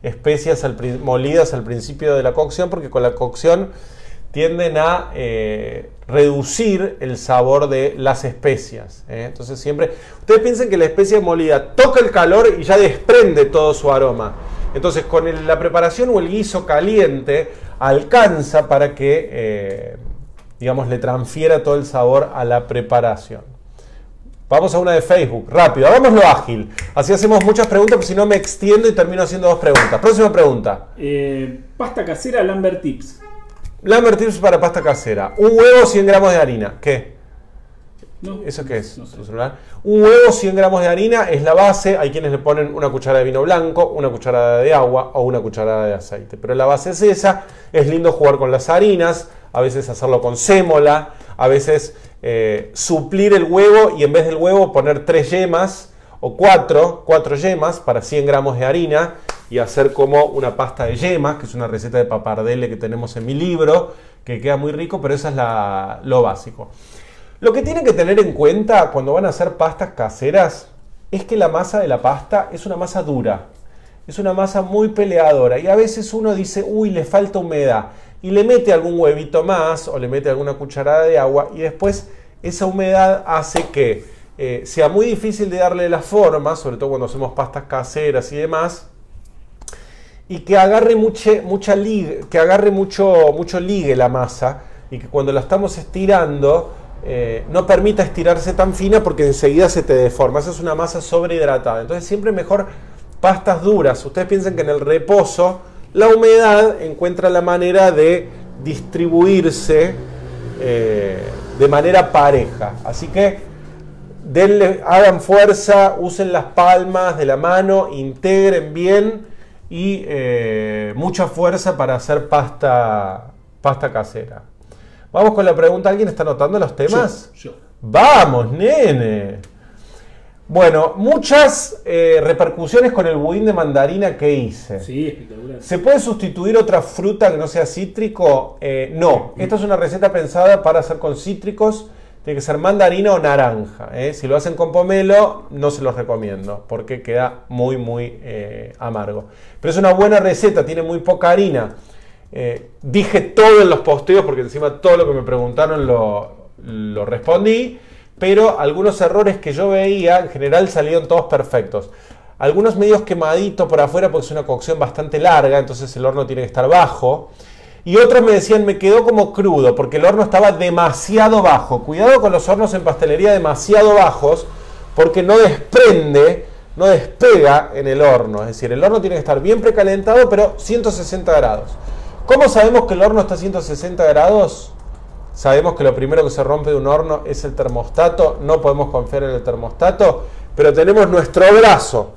especias molidas al principio de la cocción porque con la cocción tienden a eh, reducir el sabor de las especias. ¿eh? Entonces siempre, ustedes piensen que la especia molida toca el calor y ya desprende todo su aroma. Entonces con la preparación o el guiso caliente alcanza para que, eh, digamos, le transfiera todo el sabor a la preparación. Vamos a una de Facebook, rápido, hagámoslo ágil. Así hacemos muchas preguntas, porque si no me extiendo y termino haciendo dos preguntas. Próxima pregunta. Eh, pasta casera, Lambert Tips. Lambert Tips para pasta casera. Un huevo, 100 gramos de harina. ¿Qué? ¿Eso qué es? Un huevo, 100 gramos de harina es la base. Hay quienes le ponen una cucharada de vino blanco, una cucharada de agua o una cucharada de aceite. Pero la base es esa. Es lindo jugar con las harinas, a veces hacerlo con sémola, a veces eh, suplir el huevo y en vez del huevo poner tres yemas o cuatro, cuatro yemas para 100 gramos de harina y hacer como una pasta de yemas, que es una receta de papardelle que tenemos en mi libro, que queda muy rico, pero eso es lo básico. Lo que tienen que tener en cuenta cuando van a hacer pastas caseras es que la masa de la pasta es una masa dura, es una masa muy peleadora y a veces uno dice, uy, le falta humedad y le mete algún huevito más o le mete alguna cucharada de agua y después esa humedad hace que eh, sea muy difícil de darle la forma, sobre todo cuando hacemos pastas caseras y demás, y que agarre, mucha que agarre mucho, mucho ligue la masa y que cuando la estamos estirando eh, no permita estirarse tan fina porque enseguida se te deforma. Esa es una masa sobrehidratada. Entonces siempre mejor pastas duras. Ustedes piensen que en el reposo la humedad encuentra la manera de distribuirse eh, de manera pareja. Así que denle, hagan fuerza, usen las palmas de la mano, integren bien y eh, mucha fuerza para hacer pasta, pasta casera. Vamos con la pregunta. ¿Alguien está anotando los temas? Vamos, nene. Bueno, muchas eh, repercusiones con el budín de mandarina que hice. Sí, espectacular. ¿Se puede sustituir otra fruta que no sea cítrico? Eh, no. Esta es una receta pensada para hacer con cítricos. Tiene que ser mandarina o naranja. ¿eh? Si lo hacen con pomelo, no se los recomiendo porque queda muy, muy amargo. Pero es una buena receta, tiene muy poca harina. dije todo en los posteos porque encima todo lo que me preguntaron lo, lo respondí pero algunos errores que yo veía en general salieron todos perfectos. Algunos medios quemaditos por afuera porque es una cocción bastante larga, entonces el horno tiene que estar bajo. Y otros me decían, me quedó como crudo porque el horno estaba demasiado bajo. Cuidado con los hornos en pastelería demasiado bajos porque no desprende, no despega en el horno. Es decir, el horno tiene que estar bien precalentado, pero 160 grados. ¿Cómo sabemos que el horno está a 160 grados? Sabemos que lo primero que se rompe de un horno es el termostato, no podemos confiar en el termostato, pero tenemos nuestro brazo.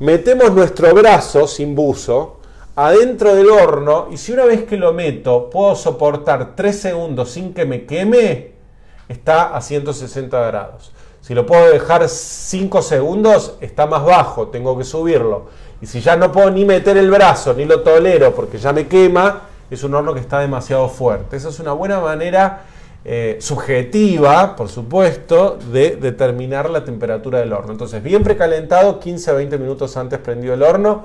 Metemos nuestro brazo sin buzo adentro del horno y si una vez que lo meto puedo soportar 3 segundos sin que me queme, está a 160 grados. Si lo puedo dejar 5 segundos, está más bajo, tengo que subirlo. Y si ya no puedo ni meter el brazo, ni lo tolero porque ya me quema, es un horno que está demasiado fuerte. Esa es una buena manera eh, subjetiva, por supuesto, de determinar la temperatura del horno. Entonces, bien precalentado, 15 a 20 minutos antes prendido el horno.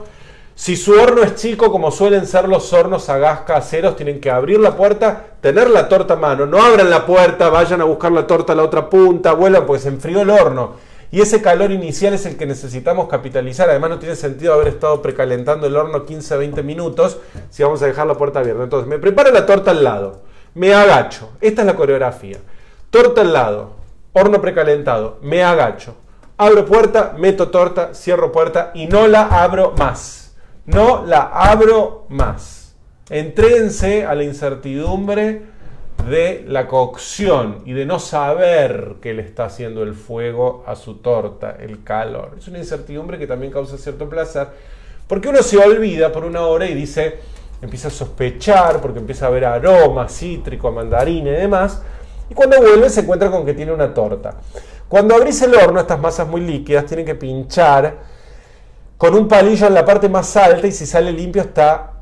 Si su horno es chico, como suelen ser los hornos a gas caseros, tienen que abrir la puerta, tener la torta a mano. No abran la puerta, vayan a buscar la torta a la otra punta, vuelan porque se enfrió el horno. Y ese calor inicial es el que necesitamos capitalizar. Además no tiene sentido haber estado precalentando el horno 15-20 minutos si vamos a dejar la puerta abierta. Entonces me preparo la torta al lado, me agacho. Esta es la coreografía. Torta al lado, horno precalentado, me agacho. Abro puerta, meto torta, cierro puerta y no la abro más. No la abro más. Entréguense a la incertidumbre de la cocción y de no saber qué le está haciendo el fuego a su torta, el calor. Es una incertidumbre que también causa cierto placer, Porque uno se olvida por una hora y dice, empieza a sospechar, porque empieza a ver aroma cítrico, mandarina y demás, y cuando vuelve se encuentra con que tiene una torta. Cuando abrís el horno, estas masas muy líquidas tienen que pinchar con un palillo en la parte más alta y si sale limpio está,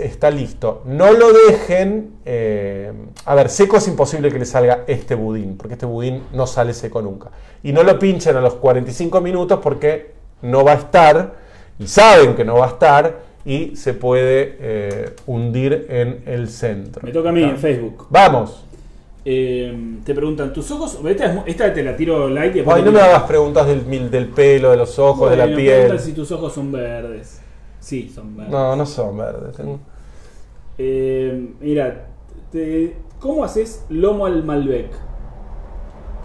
está listo. No lo dejen, eh, a ver, seco es imposible que le salga este budín, porque este budín no sale seco nunca. Y no lo pinchen a los 45 minutos porque no va a estar, y saben que no va a estar, y se puede eh, hundir en el centro. Me toca a mí en Facebook. Vamos. Eh, te preguntan, ¿tus ojos? Esta, es- esta te la tiro light y Ay, no me hagas preguntas del, del pelo, de los ojos, de la piel. preguntan si tus ojos son verdes. Sí, son verdes. No, no son verdes. Tengo- Eh, mira, te- ¿cómo haces lomo al Malbec?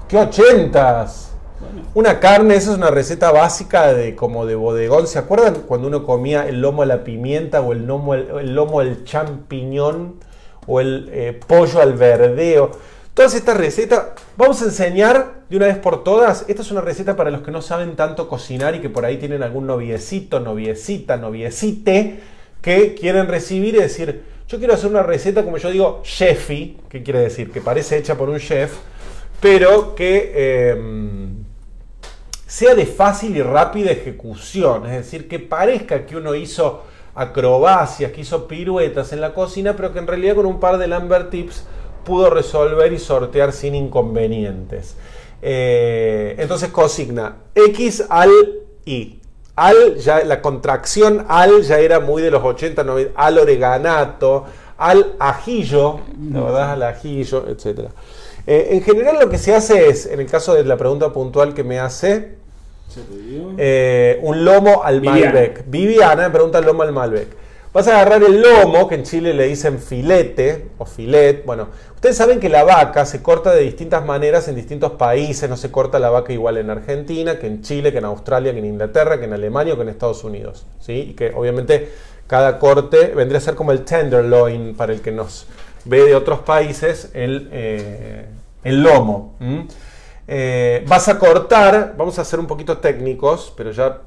¡Qué ochentas! Bueno, Una carne, esa es una receta básica de como de bodegón. ¿Se acuerdan cuando uno comía el lomo a la pimienta o el lomo, al- el lomo al champiñón o el eh, pollo al verdeo? Todas estas recetas, vamos a enseñar de una vez por todas. Esta es una receta para los que no saben tanto cocinar y que por ahí tienen algún noviecito, noviecita, noviecite que quieren recibir y decir, yo quiero hacer una receta como yo digo, chefy, que quiere decir que parece hecha por un chef, pero que eh, sea de fácil y rápida ejecución, es decir, que parezca que uno hizo acrobacias, que hizo piruetas en la cocina, pero que en realidad con un par de Lambert Tips pudo resolver y sortear sin inconvenientes. Eh, entonces consigna X al I. Al, ya, la contracción al ya era muy de los 80, 90, al oreganato, al ajillo, la verdad, al ajillo, etc. Eh, en general lo que se hace es, en el caso de la pregunta puntual que me hace, eh, un lomo al Viviana. Malbec. Viviana me pregunta el lomo al Malbec. Vas a agarrar el lomo, que en Chile le dicen filete o filet. Bueno, ustedes saben que la vaca se corta de distintas maneras en distintos países. No se corta la vaca igual en Argentina, que en Chile, que en Australia, que en Inglaterra, que en Alemania o que en Estados Unidos. ¿sí? Y que obviamente cada corte vendría a ser como el tenderloin para el que nos ve de otros países, el, eh, el lomo. Eh, vas a cortar, vamos a ser un poquito técnicos, pero ya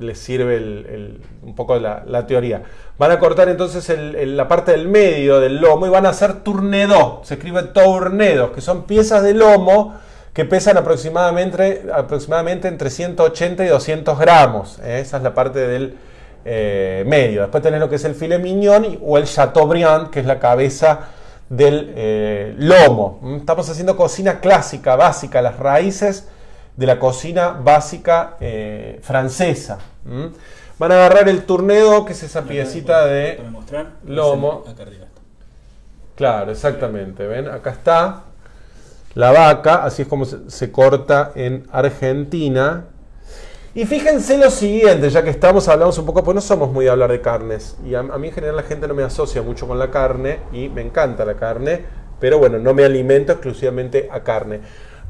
les sirve el- un poco la, la teoría. Van a cortar entonces la parte del medio del lomo y van a hacer tournedo. Se escribe tournedos, que son piezas de lomo que pesan aproximadamente, aproximadamente entre 180 y 200 gramos. ¿eh? Esa es la parte del eh, medio. Después tenés lo que es el filet mignon o el chateaubriand, que es la cabeza del eh, lomo. ¿m? Estamos haciendo cocina clásica, básica, las raíces de la cocina básica eh, francesa. Van a agarrar el tournedo, que es esa piecita de... Mostrar. lomo. Acá arriba está. Claro, exactamente. ¿Ven? Acá está la vaca, así es como se, se corta en Argentina. Y fíjense lo siguiente, ya que estamos, hablamos un poco, pues no somos muy de hablar de carnes. Y a, a mí en general la gente no me asocia mucho con la carne y me encanta la carne, pero bueno, no me alimento exclusivamente a carne.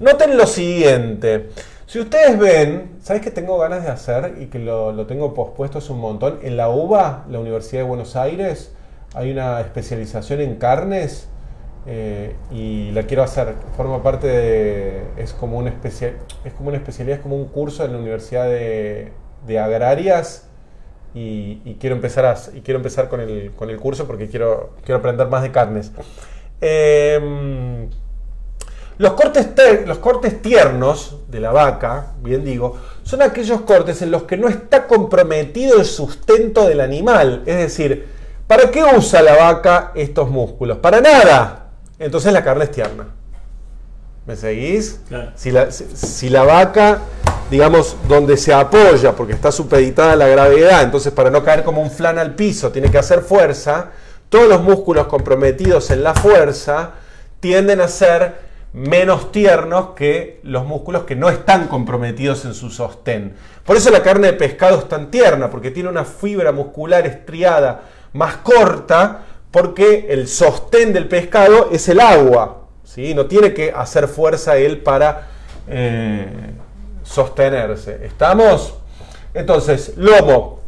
Noten lo siguiente. Si ustedes ven, ¿sabes qué tengo ganas de hacer y que lo, tengo pospuesto hace un montón? En la UBA, la Universidad de Buenos Aires, hay una especialización en carnes eh, y la quiero hacer. Forma parte de. Es como, una especia- es como una especialidad, es como un curso en la Universidad de, de Agrarias. Y, quiero empezar, a, quiero empezar con, el, con el curso porque quiero, quiero aprender más de carnes. Em, los cortes, los cortes tiernos de la vaca, bien digo, son aquellos cortes en los que no está comprometido el sustento del animal. Es decir, ¿para qué usa la vaca estos músculos? Para nada. Entonces la carne es tierna. ¿Me seguís? Claro. Si la, si- si la vaca, digamos, donde se apoya, porque está supeditada a la gravedad, entonces para no caer como un flan al piso, tiene que hacer fuerza, todos los músculos comprometidos en la fuerza tienden a ser menos tiernos que los músculos que no están comprometidos en su sostén. Por eso la carne de pescado es tan tierna, porque tiene una fibra muscular estriada más corta, porque el sostén del pescado es el agua. ¿sí? No tiene que hacer fuerza él para eh, sostenerse. ¿Estamos? Entonces, lomo.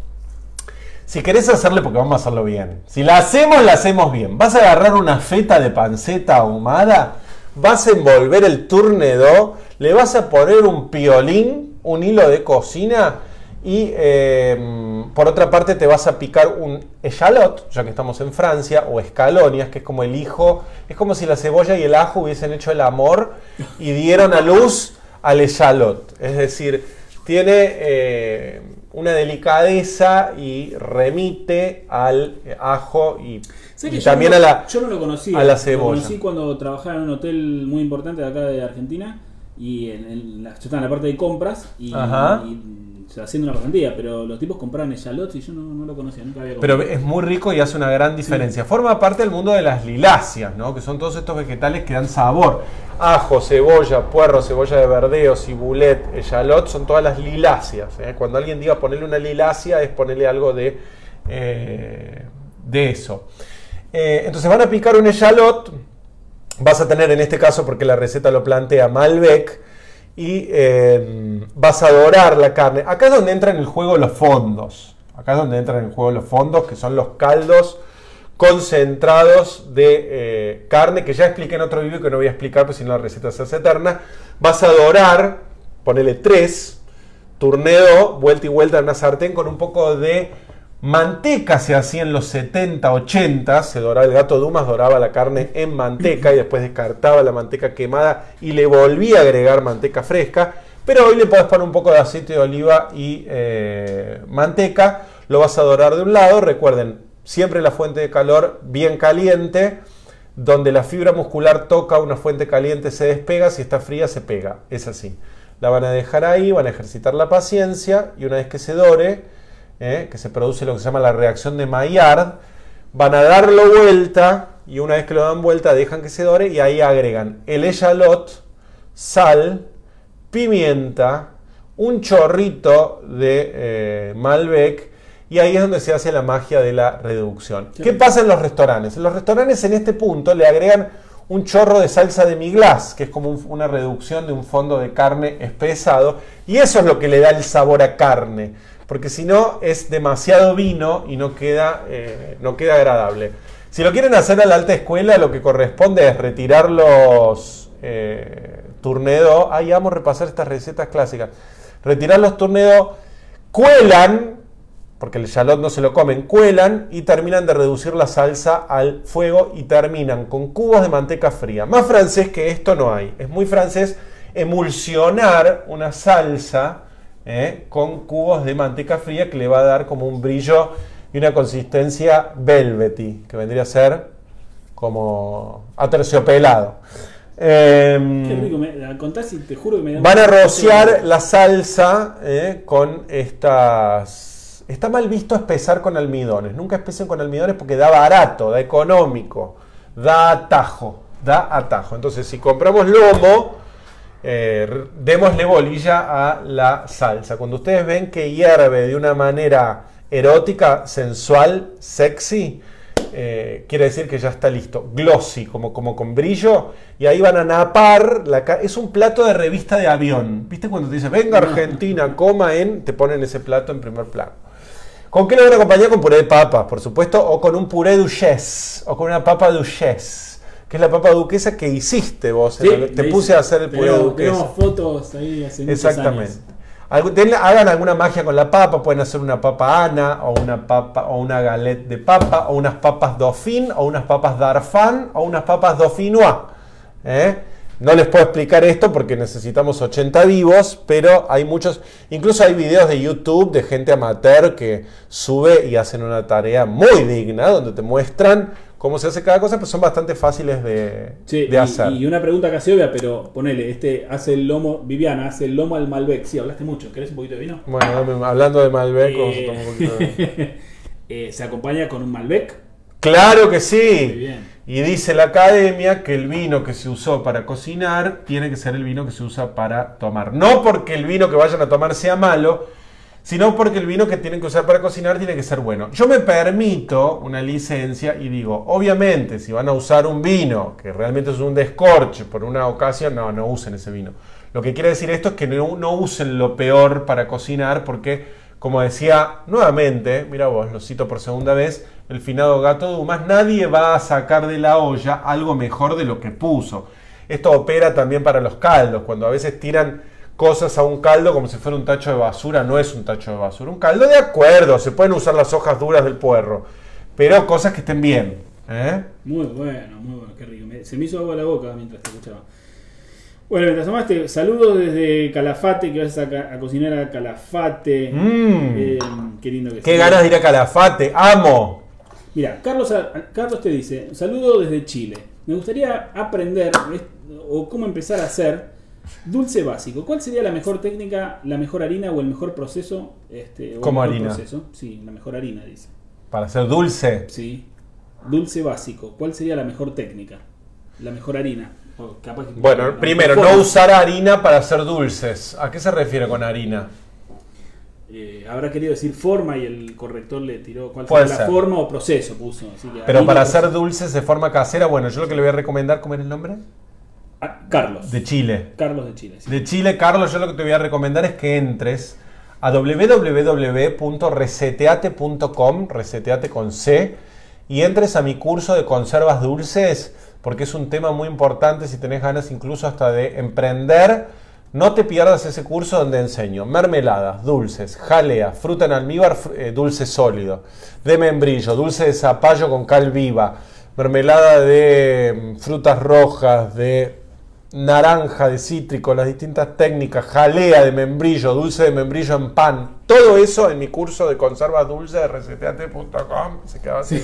Si querés hacerle, porque vamos a hacerlo bien. Si la hacemos, la hacemos bien. Vas a agarrar una feta de panceta ahumada, vas a envolver el turnedo, le vas a poner un piolín, un hilo de cocina, Y eh, por otra parte te vas a picar un echalot, ya que estamos en Francia, o escalonias, que es como el hijo, es como si la cebolla y el ajo hubiesen hecho el amor y dieron a luz al echalot. Es decir, tiene eh, una delicadeza y remite al ajo y, ¿Sabes y que yo también no- a la... Yo no lo conocía. a la Lo cebolla. conocí cuando trabajaba en un hotel muy importante de acá de Argentina. Y en, en la, yo estaba en la parte de compras y, Ajá. y, o sea, haciendo una pasantía. Pero los tipos compraban echalotes y yo no, no lo conocía, nunca había Pero es muy rico y hace una gran diferencia. Forma parte del mundo de las liláceas, ¿no? que son todos estos vegetales que dan sabor. Ajo, cebolla, puerro, cebolla de verdeo, cibulet, echalot, son todas las liláceas. ¿eh? Cuando alguien diga ponerle una lilácea es ponerle algo de, eh, de eso. Eh, entonces van a picar un echalot, vas a tener en este caso, porque la receta lo plantea Malbec, y eh, vas a dorar la carne. Acá es donde entran en el juego los fondos. Acá es donde entran en el juego los fondos, que son los caldos concentrados de eh, carne, que ya expliqué en otro vídeo que no voy a explicar, pues si no la receta se hace eterna. Vas a dorar, ponele 3, turnedo, vuelta y vuelta en una sartén con un poco de manteca, se hacía en los 70, 80, se doraba el gato Dumas, doraba la carne en manteca y después descartaba la manteca quemada y le volvía a agregar manteca fresca. Pero hoy le podés poner un poco de aceite de oliva y eh, manteca, lo vas a dorar de un lado, recuerden, siempre la fuente de calor bien caliente, donde la fibra muscular toca una fuente caliente se despega, si está fría se pega, es así. La van a dejar ahí, van a ejercitar la paciencia y una vez que se dore, eh, que se produce lo que se llama la reacción de Maillard, van a darlo vuelta y una vez que lo dan vuelta dejan que se dore y ahí agregan el echalot, sal, pimienta, un chorrito de eh, Malbec y ahí es donde se hace la magia de la reducción. Qué ¿Qué rico. pasa en los restaurantes? En los restaurantes en este punto le agregan un chorro de salsa de miglas, que es como un- una reducción de un fondo de carne espesado, y eso es lo que le da el sabor a carne, porque si no es demasiado vino y no queda, eh, no queda agradable. Si lo quieren hacer a la alta escuela, lo que corresponde es retirar los eh, turnedo. Ay, amo repasar estas recetas clásicas. Retirar los turnedo, cuelan, porque el shallot no se lo comen, cuelan y terminan de reducir la salsa al fuego y terminan con cubos de manteca fría. Más francés que esto no hay. Es muy francés emulsionar una salsa eh, con cubos de manteca fría que le va a dar como un brillo y una consistencia velvety, que vendría a ser como aterciopelado. Qué rico, me, contás y te juro que me da Van a rociar la salsa eh, con estas... Está mal visto espesar con almidones. Nunca espesen con almidones porque da barato, da económico, da atajo, da atajo. Entonces, si compramos lomo, eh, démosle bolilla a la salsa. Cuando ustedes ven que hierve de una manera erótica, sensual, sexy, eh, quiere decir que ya está listo. Glossy, como, como con brillo. Y ahí van a napar. La es un plato de revista de avión. ¿Viste cuando te dice, venga Argentina, coma en, te ponen ese plato en primer plano. ¿Con qué lo van a acompañar? Con puré de papas, por supuesto, o con un puré duchesse, o con una papa duchesse, que es la papa duquesa que hiciste vos. Sí, en el- te puse hice. a hacer el puré duquesa. Tenemos fotos ahí hace Exactamente. años. Algu- denle- hagan alguna magia con la papa, pueden hacer una papa Ana, o una papa, o una galette de papa, o unas papas Dauphine, o unas papas Darfan, o unas papas Dauphinois. ¿eh? No les puedo explicar esto porque necesitamos 80 vivos, pero hay muchos, incluso hay videos de YouTube de gente amateur que sube y hacen una tarea muy digna, donde te muestran cómo se hace cada cosa, pero son bastante fáciles de, Sí, de y, hacer. y una pregunta casi obvia, pero ponele, este hace el lomo, Viviana, hace el lomo al Malbec. Sí, hablaste mucho. ¿Querés un poquito de vino? Bueno, hablando de Malbec, vamos a Eh, tomar un poquito de... eh, se acompaña con un Malbec. Claro que Muy sí. bien. Y dice la academia que el vino que se usó para cocinar tiene que ser el vino que se usa para tomar. No porque el vino que vayan a tomar sea malo, sino porque el vino que tienen que usar para cocinar tiene que ser bueno. Yo me permito una licencia y digo, obviamente, si van a usar un vino que realmente es un descorche por una ocasión, no, no usen ese vino. Lo que quiere decir esto es que no, usen lo peor para cocinar porque, como decía nuevamente, mira vos, lo cito por segunda vez, el finado gato Dumas, nadie va a sacar de la olla algo mejor de lo que puso. Esto opera también para los caldos, cuando a veces tiran cosas a un caldo como si fuera un tacho de basura. No es un tacho de basura. Un caldo de acuerdo, se pueden usar las hojas duras del puerro, pero cosas que estén bien. ¿eh? Muy bueno, muy bueno, qué rico. Se me hizo agua la boca mientras te escuchaba. Bueno, mientras tomaste, saludos desde Calafate, que vas a, ca- a cocinar a Calafate. Mm. Eh, qué lindo que Qué sea. ganas de ir a Calafate, amo. Mira, Carlos, Carlos te dice, saludo desde Chile. Me gustaría aprender o cómo empezar a hacer dulce básico. ¿Cuál sería la mejor técnica, la mejor harina o el mejor proceso? Este, o el ¿Cómo mejor harina? Proceso? Sí, la mejor harina, dice. Para hacer dulce. Sí. Dulce básico. ¿Cuál sería la mejor técnica? La mejor harina. O capaz que- Bueno, la primero, mejor no forma. usar harina para hacer dulces. ¿A qué se refiere con harina? Eh, habrá querido decir forma y el corrector le tiró cuál Puede sería la ser. forma o proceso puso. Así que Pero harina, para proceso. hacer dulces de forma casera, bueno, yo lo que le voy a recomendar, ¿cómo era el nombre? Ah, Carlos. De Chile. Carlos de Chile. sí. De Chile, Carlos, yo lo que te voy a recomendar es que entres a www.reseteate.com, reseteate con C, y entres a mi curso de conservas dulces, porque es un tema muy importante si tenés ganas incluso hasta de emprender. No te pierdas ese curso donde enseño mermeladas, dulces, jalea, fruta en almíbar, eh, dulce sólido, de membrillo, dulce de zapallo con cal viva, mermelada de mm, frutas rojas, de naranja, de cítrico, las distintas técnicas, jalea de membrillo, dulce de membrillo en pan. Todo eso en mi curso de conservas dulces de reseteate.com. Se quedaba así.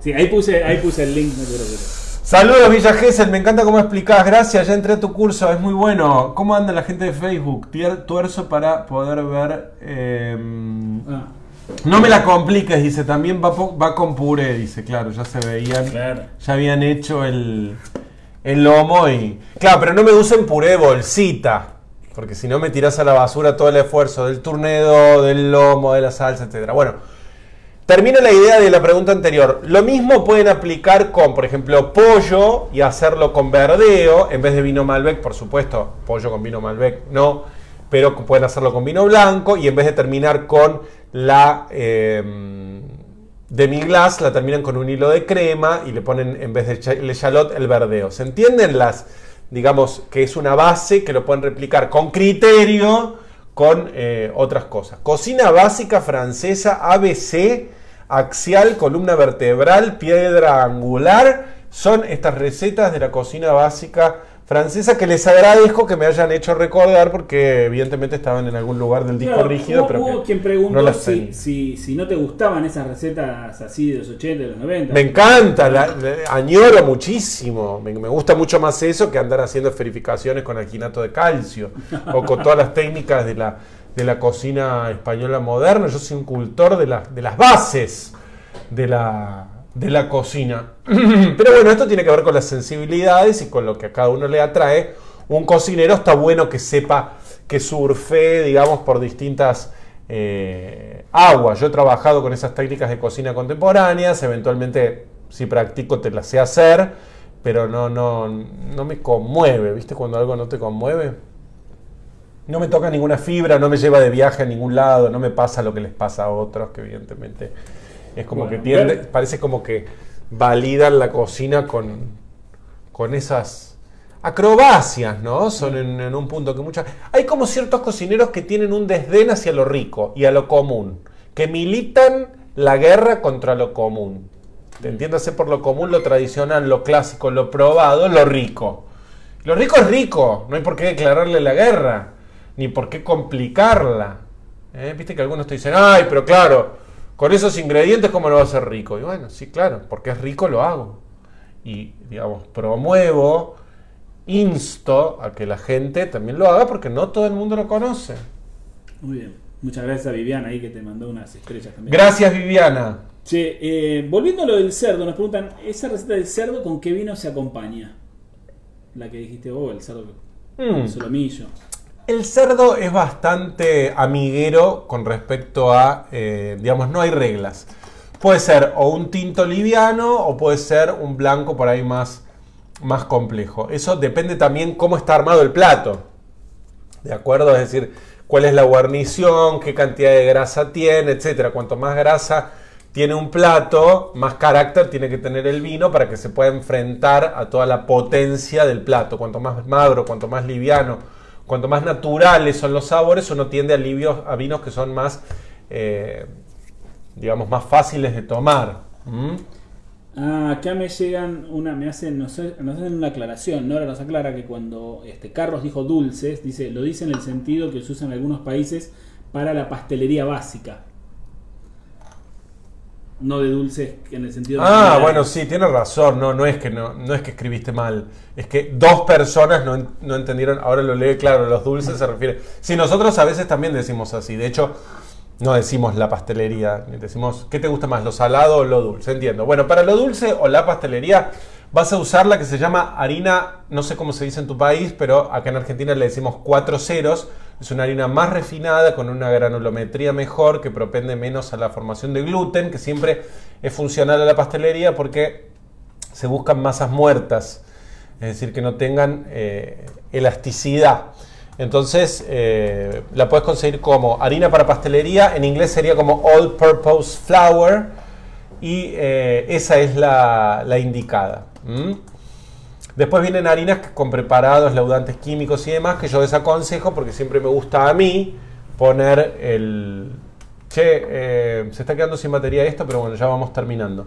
Sí, ahí puse, ahí puse el link, no te preocupes. Saludos Villa Gesell, me encanta cómo explicás, gracias, ya entré a tu curso, es muy bueno. ¿Cómo anda la gente de Facebook? Tuerzo para poder ver... eh, Ah, no me la compliques, dice, también va, va con puré, dice, claro, ya se veían, claro. ya habían hecho el, el lomo y... Claro, pero no me usen puré bolsita, porque si no me tirás a la basura todo el esfuerzo del turnedo, del lomo, de la salsa, etc. Bueno, Termino la idea de la pregunta anterior. Lo mismo pueden aplicar con, por ejemplo, pollo y hacerlo con verdeo en vez de vino Malbec, por supuesto, pollo con vino Malbec no, pero pueden hacerlo con vino blanco y en vez de terminar con la eh, demi-glace, la terminan con un hilo de crema y le ponen en vez de le shallot el verdeo. ¿Se entienden las, digamos, que es una base que lo pueden replicar con criterio? con eh, otras cosas. Cocina básica francesa, ABC, axial, columna vertebral, piedra angular. Son estas recetas de la cocina básica francesa que les agradezco que me hayan hecho recordar porque evidentemente estaban en algún lugar del disco Claro, rígido. hubo, pero hubo quien preguntó no las si, si, si no te gustaban esas recetas así de los 80, de los 90. Me encanta, la- la- añoro muchísimo. Me, me gusta mucho más eso que andar haciendo esferificaciones con alginato de calcio o con todas las técnicas de la, de la cocina española moderna. Yo soy un cultor de, la- de las bases de la, de la cocina. Pero bueno, esto tiene que ver con las sensibilidades y con lo que a cada uno le atrae. Un cocinero está bueno que sepa que surfe, digamos, por distintas eh, aguas. Yo he trabajado con esas técnicas de cocina contemporáneas, eventualmente si practico te las sé hacer, pero no, no, no me conmueve, ¿viste? Cuando algo no te conmueve. No me toca ninguna fibra, no me lleva de viaje a ningún lado, no me pasa lo que les pasa a otros, que evidentemente es como Bueno, que tiende, parece como que validan la cocina con, con esas acrobacias, ¿no? Son en, en un punto que muchas... Hay como ciertos cocineros que tienen un desdén hacia lo rico y a lo común, que militan la guerra contra lo común. Entiéndase por lo común, lo tradicional, lo clásico, lo probado, lo rico. Lo rico es rico, no hay por qué declararle la guerra, ni por qué complicarla. ¿Eh? Viste que algunos te dicen, ay, pero claro, con esos ingredientes, ¿cómo no va a ser rico? Y bueno, sí, claro, porque es rico lo hago. Y, digamos, promuevo, insto a que la gente también lo haga porque no todo el mundo lo conoce. Muy bien. Muchas gracias a Viviana ahí que te mandó unas estrellas también. Gracias, Viviana. Che, eh, volviendo a lo del cerdo, nos preguntan, ¿esa receta del cerdo con qué vino se acompaña? La que dijiste vos, el cerdo, Mm. el solomillo. El cerdo es bastante amiguero con respecto a, eh, digamos, no hay reglas. Puede ser o un tinto liviano o puede ser un blanco por ahí más, más complejo. Eso depende también cómo está armado el plato. ¿De acuerdo? Es decir, cuál es la guarnición, qué cantidad de grasa tiene, etcétera. Cuanto más grasa tiene un plato, más carácter tiene que tener el vino para que se pueda enfrentar a toda la potencia del plato. Cuanto más magro, cuanto más liviano, cuanto más naturales son los sabores, uno tiende a, alivios, a vinos que son más, eh, digamos, más fáciles de tomar. ¿Mm? Ah, acá me llegan una, me hacen, nos, nos hacen una aclaración, Nora nos aclara que cuando este Carlos dijo dulces, dice, lo dice en el sentido que se usa en algunos países para la pastelería básica. No de dulces en el sentido de Ah, bueno, sí, tienes razón. No, no es que no, no es que escribiste mal. Es que dos personas no, no entendieron. Ahora lo lee claro. Los dulces se refiere. Sí, nosotros a veces también decimos así. De hecho, no decimos la pastelería. Decimos, ¿qué te gusta más, lo salado o lo dulce? Entiendo. Bueno, para lo dulce o la pastelería vas a usar la que se llama harina, no sé cómo se dice en tu país, pero acá en Argentina le decimos cuatro ceros. Es una harina más refinada, con una granulometría mejor, que propende menos a la formación de gluten, que siempre es funcional a la pastelería porque se buscan masas muertas, es decir, que no tengan eh, elasticidad. Entonces, eh, la puedes conseguir como harina para pastelería, en inglés sería como All Purpose Flour, y eh, esa es la, indicada. Después vienen harinas con preparados, laudantes químicos y demás, que yo desaconsejo porque siempre me gusta a mí poner el... Che, eh, se está quedando sin batería esto, pero bueno, ya vamos terminando.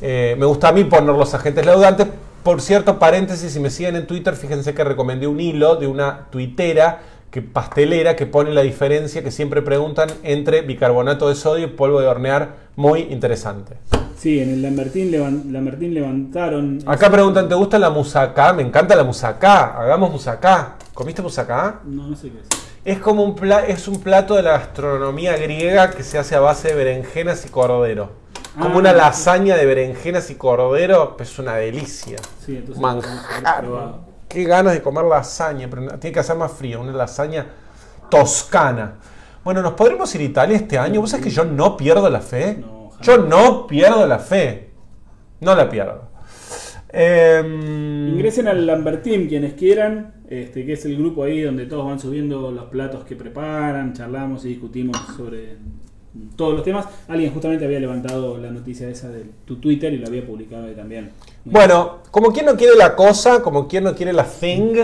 Eh, me gusta a mí poner los agentes laudantes. Por cierto, paréntesis, si me siguen en Twitter, fíjense que recomendé un hilo de una tuitera que pastelera que pone la diferencia que siempre preguntan entre bicarbonato de sodio y polvo de hornear. Muy interesante. Sí, en el Lambertín, levan- Lambertín levantaron. Acá preguntan, ¿te gusta la musacá? Me encanta la musacá. Hagamos musacá. ¿Comiste musacá? No, no sé qué es. Es como un, pla- es un plato de la gastronomía griega que se hace a base de berenjenas y cordero. Como Ah, una sí. lasaña de berenjenas y cordero, pues es una delicia. Sí, entonces. Manjar. probado. Qué ganas de comer lasaña, pero tiene que hacer más fría, una lasaña toscana. Bueno, ¿nos podremos ir a Italia este año? ¿Vos sabés que yo no pierdo la fe? No. Yo no pierdo la fe. No la pierdo. Em, Ingresen al Lambertín quienes quieran, este, que es el grupo ahí donde todos van subiendo los platos que preparan, charlamos y discutimos sobre todos los temas. Alguien justamente había levantado la noticia esa de tu Twitter y la había publicado ahí también. Bueno, como quien no quiere la cosa, como quien no quiere la thing,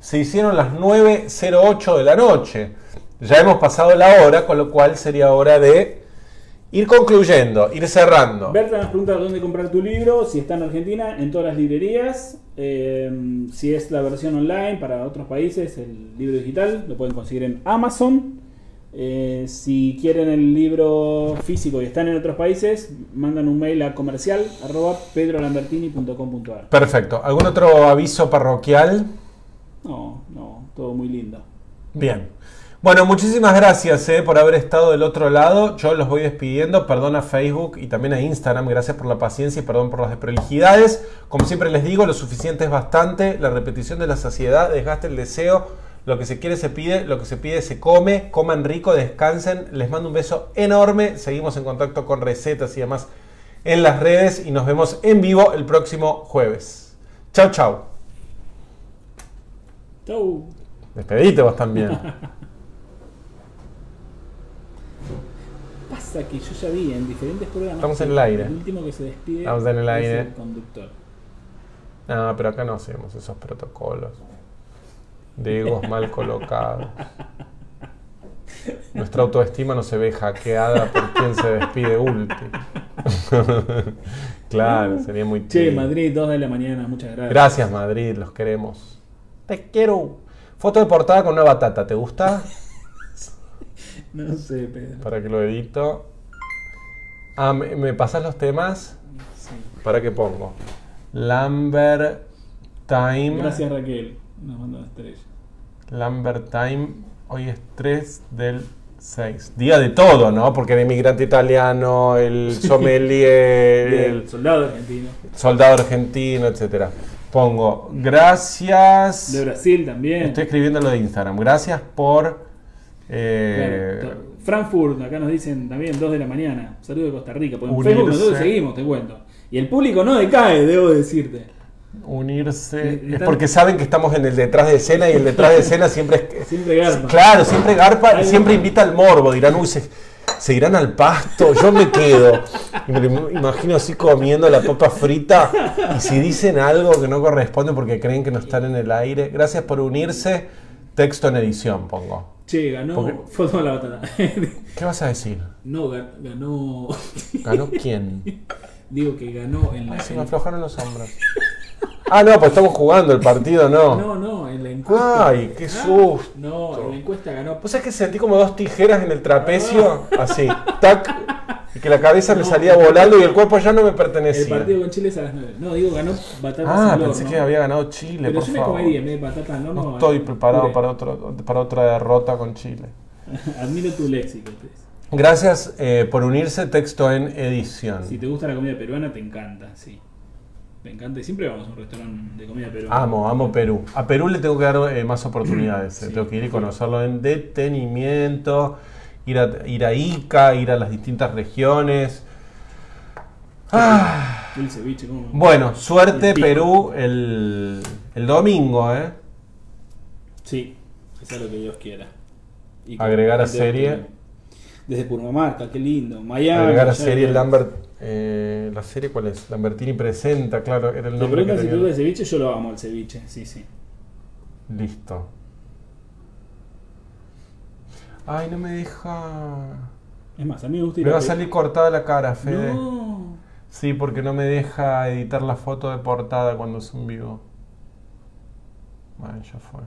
se hicieron las 9.08 de la noche. Ya hemos pasado la hora, con lo cual sería hora de ir concluyendo, ir cerrando. Berta nos pregunta dónde comprar tu libro, si está en Argentina, en todas las librerías, eh, si es la versión online para otros países, el libro digital, lo pueden conseguir en Amazon. Eh, si quieren el libro físico y están en otros países, mandan un mail a comercial arroba pedrolambertini.com.ar. Perfecto. ¿Algún otro aviso parroquial? No, no, todo muy lindo. Bien. Bueno, muchísimas gracias eh, por haber estado del otro lado. Yo los voy despidiendo. Perdón a Facebook y también a Instagram. Gracias por la paciencia y perdón por las desprolijidades. Como siempre les digo, lo suficiente es bastante. La repetición de la saciedad desgasta el deseo. Lo que se quiere se pide, lo que se pide se come. Coman rico, descansen. Les mando un beso enorme. Seguimos en contacto con recetas y demás en las redes y nos vemos en vivo el próximo jueves. Chau, chau. Chau. Despedite vos también. Pasa que yo ya vi en diferentes programas. Estamos en el aire. El último que se despide Estamos en el es aire. el conductor. No, pero acá no hacemos esos protocolos. De egos mal colocados. Nuestra autoestima no se ve hackeada por quien se despide último. claro, sería muy Che, triste. Madrid, 2 de la mañana, muchas gracias. Gracias, Madrid, los queremos. Te quiero. Foto de portada con una batata, ¿te gusta? No sé, Pedro. Para que lo edito. Ah, ¿me, me pasas los temas? Sí. ¿Para qué pongo? Lambert Time. Gracias, Raquel. Nos mandó una estrella. Lambert Time, hoy es 3 del 6. Día de todo, ¿no? Porque el inmigrante italiano, el sommelier, el soldado argentino. soldado argentino, etc. Pongo, gracias. De Brasil también. Estoy escribiendo lo de Instagram. Gracias por. Eh, Claro, Frankfurt, acá nos dicen también 2 de la mañana. Saludo de Costa Rica. Porque en. Facebook nosotros seguimos, te cuento. Y el público no decae, debo decirte. unirse. Es porque saben que estamos en el detrás de escena y el detrás de escena siempre es. Siempre garpa. Claro, siempre garpa y siempre invita al morbo. Dirán, uy, se, se irán al pasto. Yo me quedo. Y me lo imagino así comiendo la papa frita. Y si dicen algo que no corresponde porque creen que no están en el aire, gracias por unirse. Texto en edición, pongo. Che, ganó Porque- foto la batata. ¿Qué vas a decir? no, ga- ganó. ¿Ganó quién? Digo que ganó en la. Ay, se me aflojaron los hombros. Ah, no, pues estamos jugando el partido, no. No, no, la encuesta. Ay, qué susto. No, en la encuesta ganó. ¿Vos sabés que sentí como dos tijeras en el trapecio? Así, tac. Y que la cabeza me salía volando y el cuerpo ya no me El pertenecía. partido con Chile es a las 9. No, digo, ganó batatas Ah, al pensé horno. que había ganado Chile, Pero por es una favor. comedia en vez de batatas al horno. No estoy eh, preparado puré. para, otro, para otra derrota con Chile. Admiro tu léxico. Gracias eh, por unirse, texto en edición. Si te gusta la comida peruana, te encanta, sí. Me encanta y siempre vamos a un restaurante de comida peruana. Amo, amo Perú. A Perú le tengo que dar eh, más oportunidades. eh. Sí. Tengo que ir y conocerlo en detenimiento, ir a, ir a Ica, ir a las distintas regiones. Ah, El ceviche, ¿cómo? bueno, suerte El. Perú el, el domingo, ¿eh? Sí, que sea lo que Dios quiera. Y Agregar a serie. Desde Purmamarca, qué lindo. Miami. Agregar a ya- serie Lambert. eh, ¿La serie cuál es? Lambertini presenta, claro, era el nombre que tenía. el ceviche, yo lo amo el ceviche, sí, sí. Listo. Ay, no me deja. Es más, a mí me gusta ir Me va a salir cortada la cara, Fede. No. Sí, porque no me deja editar la foto de portada cuando es en vivo. Bueno, ya fue.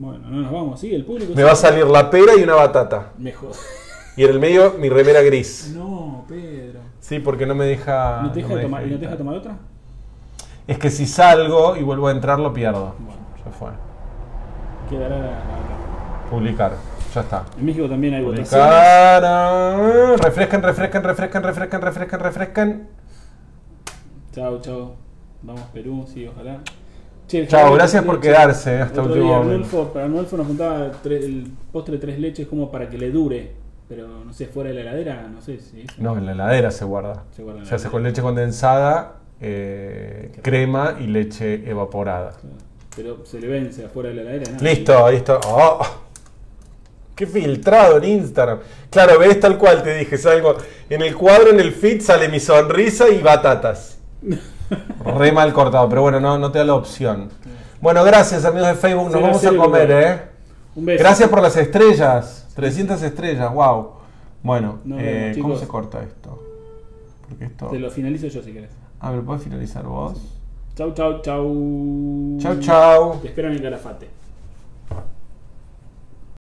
Bueno, no nos vamos, sí, el público. Me va a salir la pera y una batata. Mejor. Y en el medio mi remera gris. No, Pedro. Sí, porque no me deja. ¿No te deja, tomar, ¿y no te deja tomar otra? Es que si salgo y vuelvo a entrar lo pierdo. Bueno, Ya fue. quedará otra. Publicar. Ya está. En México también hay votaciones. Publicar. ah, Refrescan, refrescan, refrescan, refrescan, refrescan, refrescan. Chao, chao. Vamos Perú, sí, ojalá. Che, Chao, gracias por leche. quedarse eh, hasta último día. Arnulfo, para Arnulfo nos contaba el postre de tres leches como para que le dure. Pero no sé, fuera de la heladera, no sé si eso No, en la heladera se guarda. se guarda Se hace con leche condensada, eh, crema y leche evaporada. Pero se le vence afuera de la heladera. nada. Listo, está. ¡Oh! ¡Qué filtrado en Instagram! Claro, ves tal cual te dije. Salgo en el cuadro, en el feed, sale mi sonrisa y batatas. Re mal cortado, pero bueno, no, no te da la opción. Bueno, gracias amigos de Facebook. Nos Sí, vamos a comer, bueno. ¿eh? Un beso. Gracias por las estrellas. 300 estrellas, wow. Bueno, eh, ¿cómo se corta esto? Porque esto... Te lo finalizo yo si querés. Ah, ¿me lo puedes finalizar vos? Chau, chau, chau. Chau, chau. Te espero en el calafate.